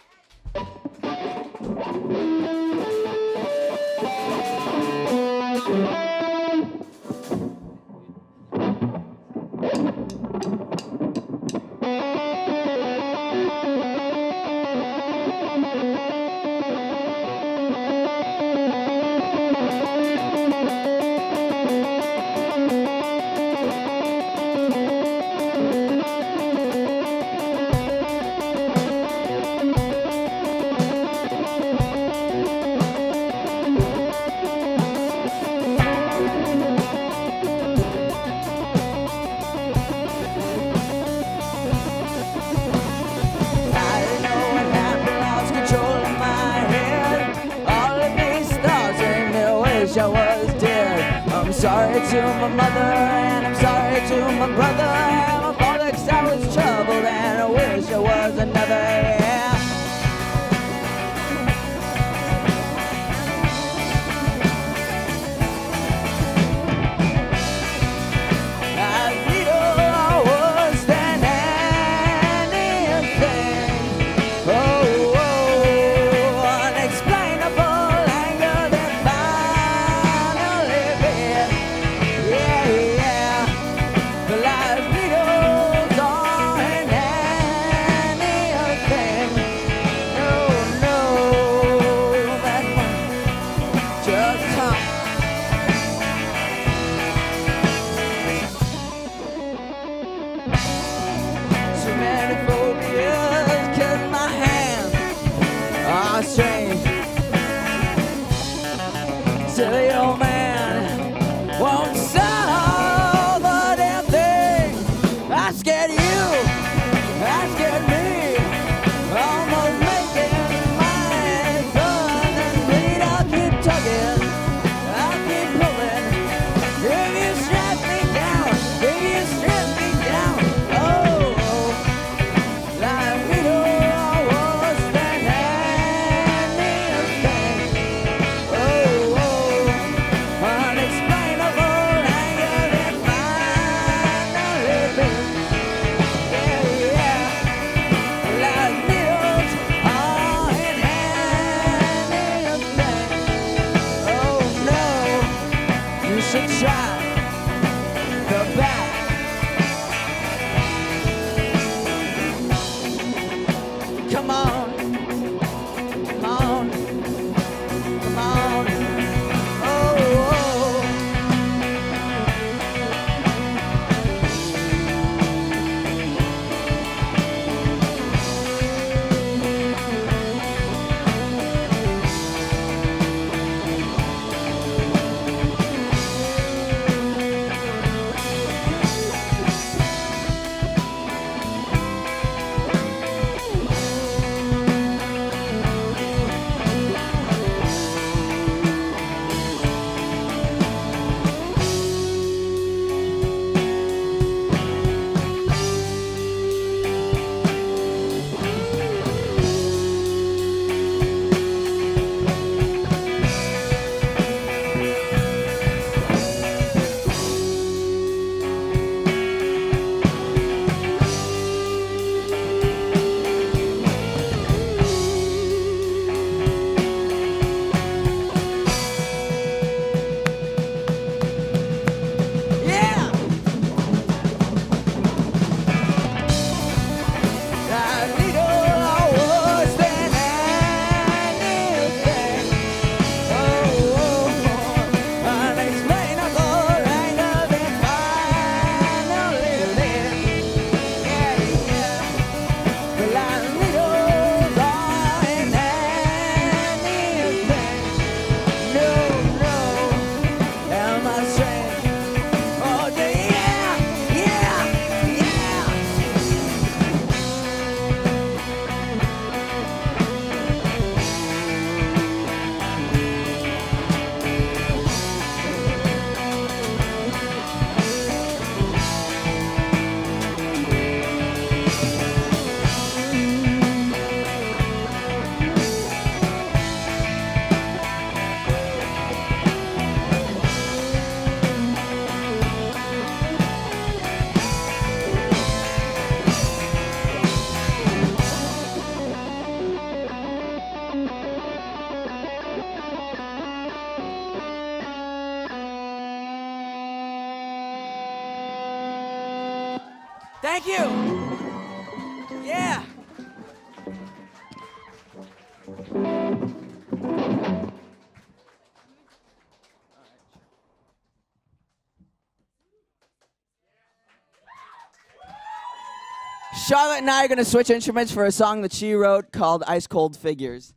Charlotte and I are going to switch instruments for a song that she wrote called Ice Cold Figures.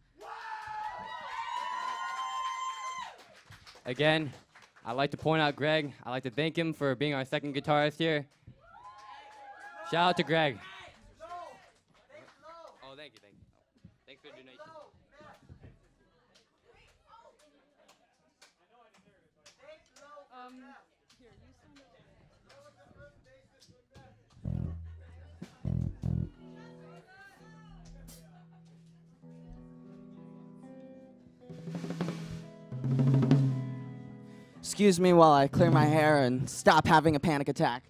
Again, I'd like to point out Greg. I'd like to thank him for being our second guitarist here. Shout out to Greg. Excuse me while I clear my hair and stop having a panic attack.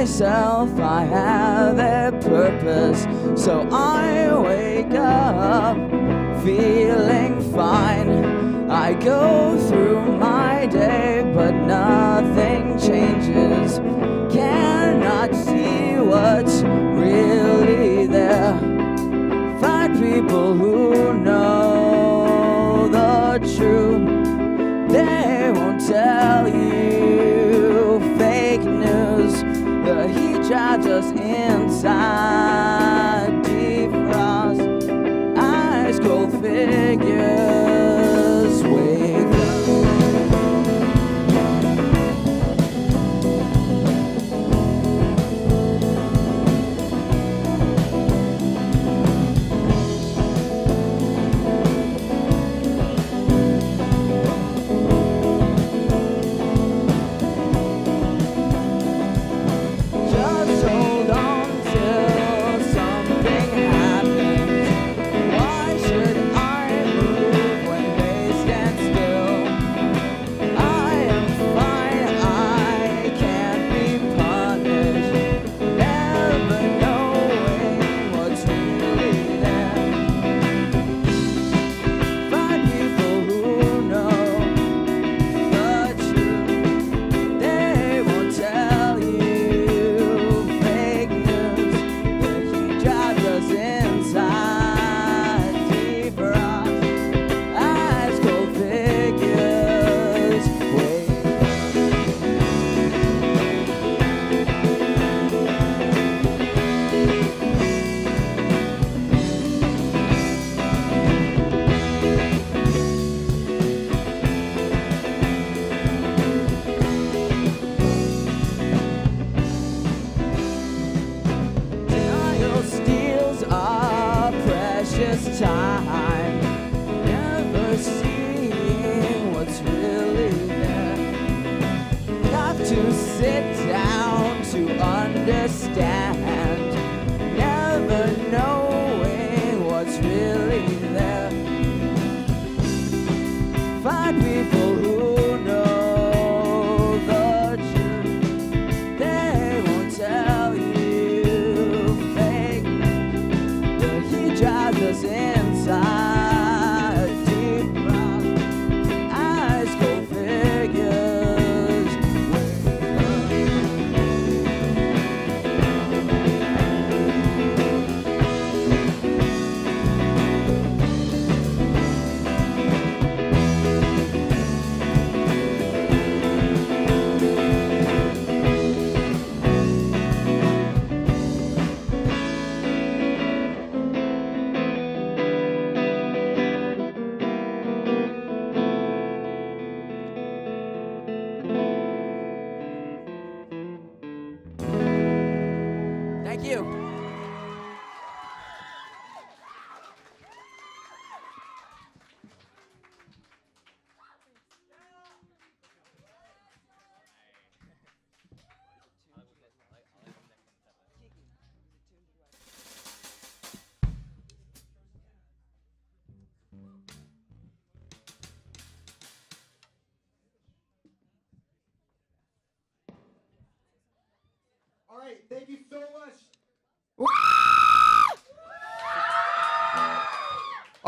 Myself I have a purpose, so I wake up feeling fine. I go inside.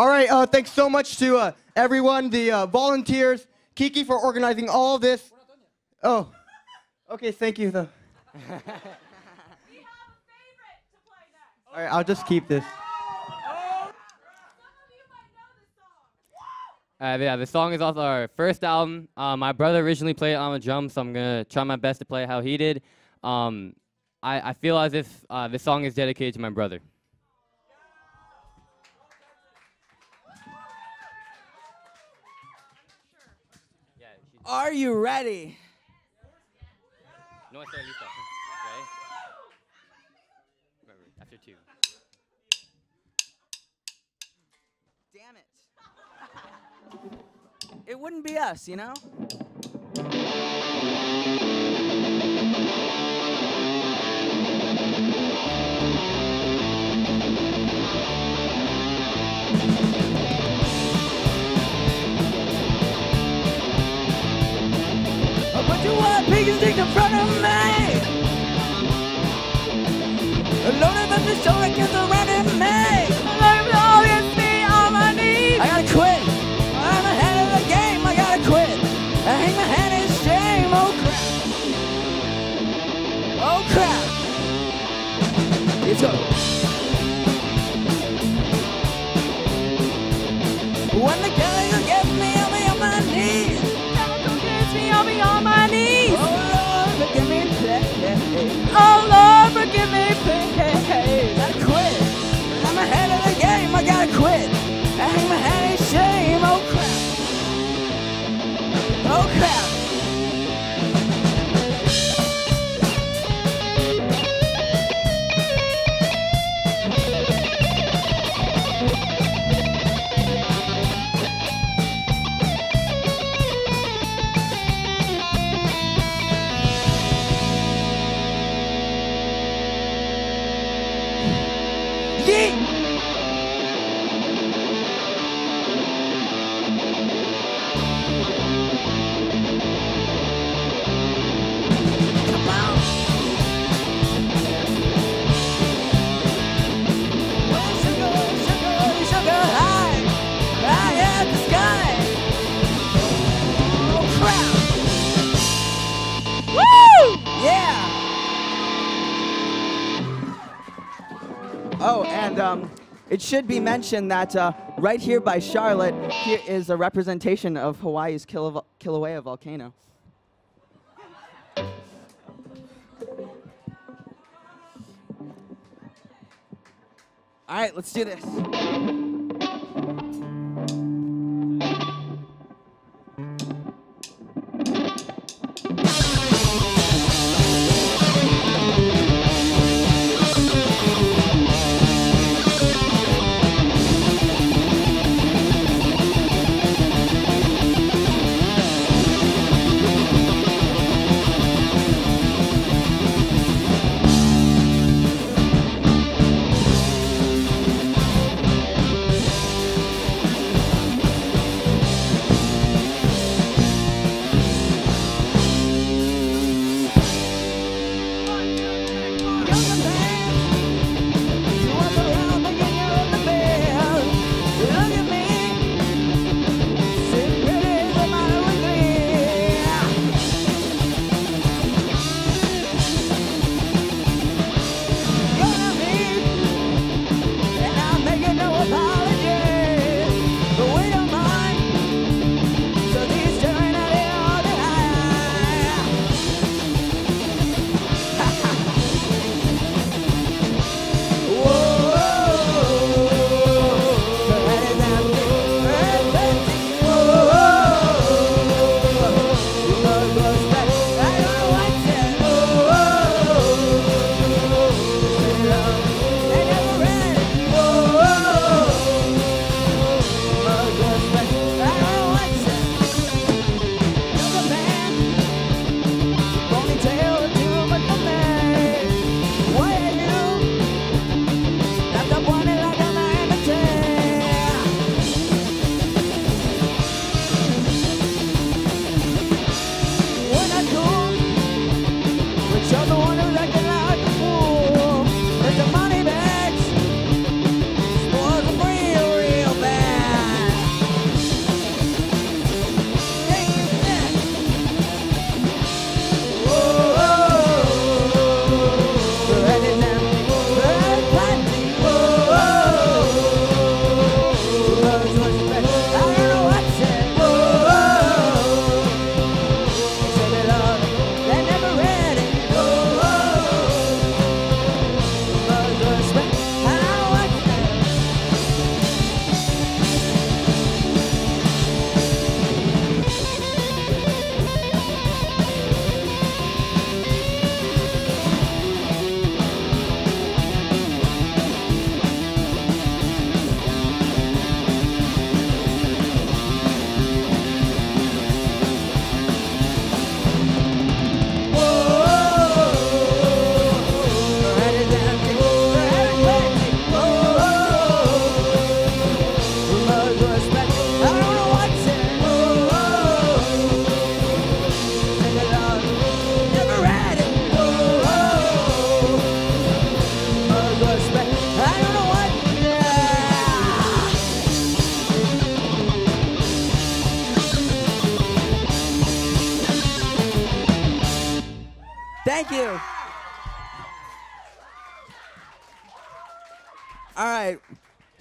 All right, uh, thanks so much to uh, everyone, the uh, volunteers, Kiki for organizing all this. Oh, okay, thank you though. all right, I'll just keep this. Uh, yeah, the song is also our first album. Uh, my brother originally played on the drums, so I'm gonna try my best to play how he did. Um, I, I, feel as if uh, this song is dedicated to my brother. Are you ready? No, I said Lisa. Right? Remember, after two. Damn it. it wouldn't be us, you know? you think in front of me? Loaded up the show against the rain. And um, it should be mentioned that uh, right here by Charlotte, here is a representation of Hawaii's Kilo Kilauea volcano. All right, let's do this.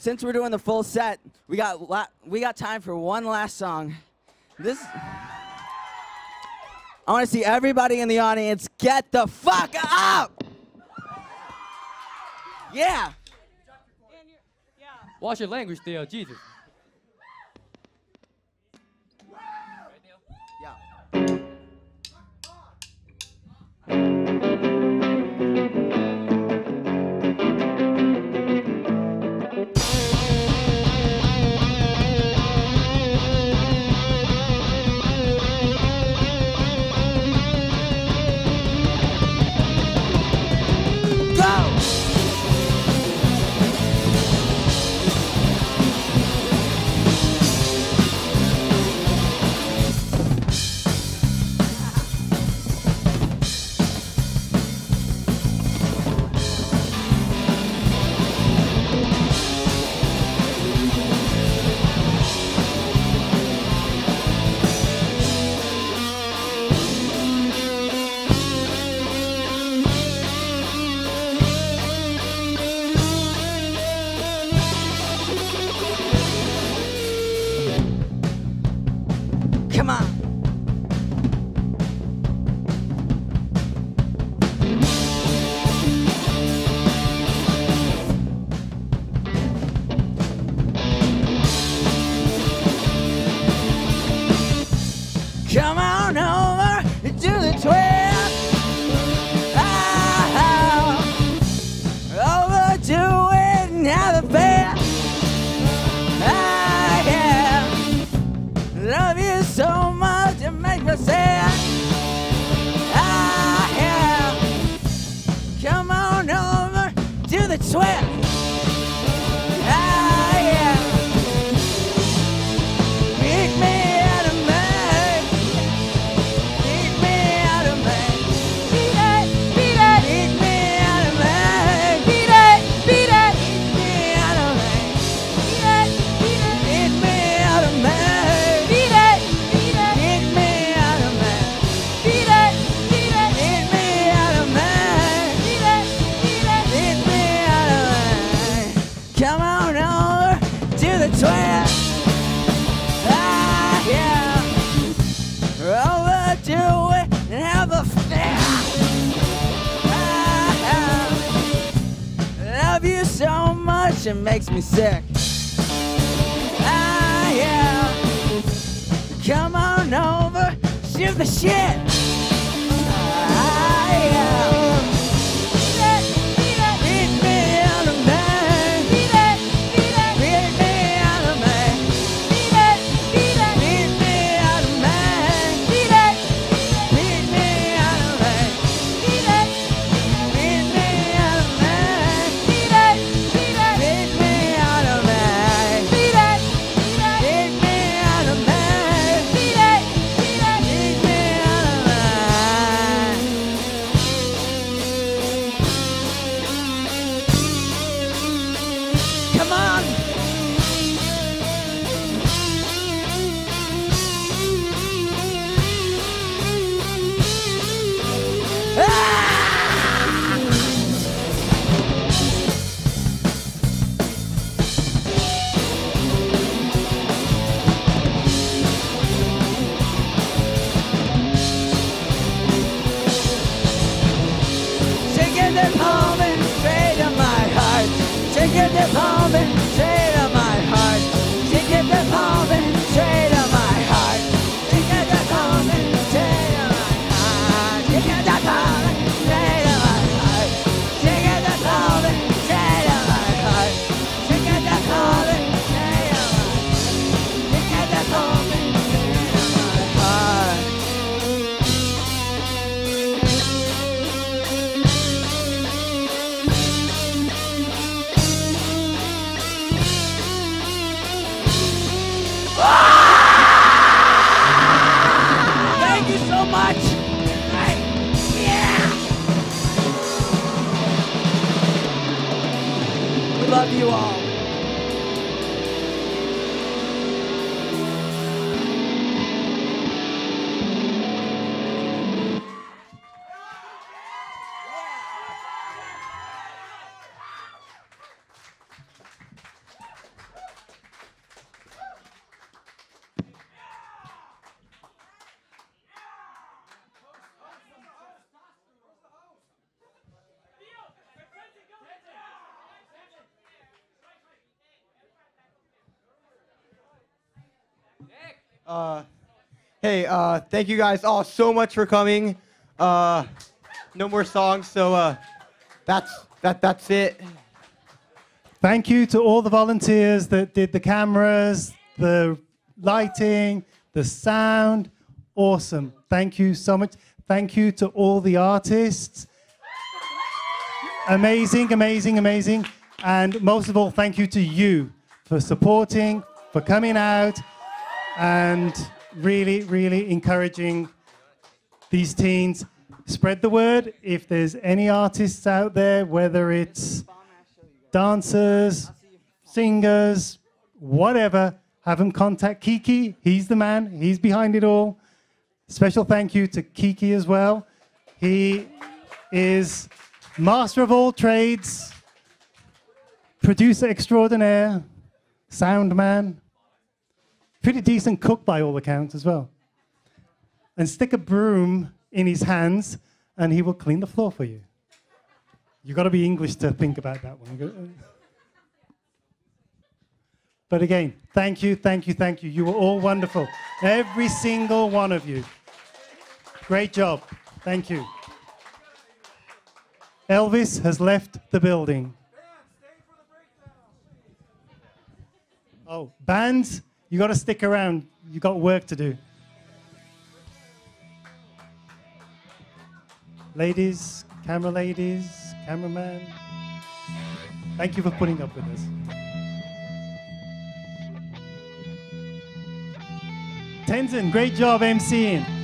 since we're doing the full set, we got we got time for one last song. This I want to see everybody in the audience get the fuck up. Yeah. Watch your language, dude. Jesus. makes me sick. wall. Hey, uh, thank you guys all so much for coming. Uh, no more songs, so uh, that's that. That's it. Thank you to all the volunteers that did the cameras, the lighting, the sound. Awesome. Thank you so much. Thank you to all the artists. Amazing, amazing, amazing. And most of all, thank you to you for supporting, for coming out, and really, really encouraging these teens. Spread the word. If there's any artists out there, whether it's dancers, singers, whatever, have them contact Kiki. He's the man, he's behind it all. Special thank you to Kiki as well. He is master of all trades, producer extraordinaire, sound man, pretty decent cook by all accounts as well. And stick a broom in his hands and he will clean the floor for you. You've got to be English to think about that one. But again, thank you, thank you, thank you. You were all wonderful. Every single one of you. Great job. Thank you. Elvis has left the building. Oh, bands, you got to stick around. You got work to do. Ladies, camera ladies, cameraman. Thank you for putting up with us. Tenzin, great job emceeing.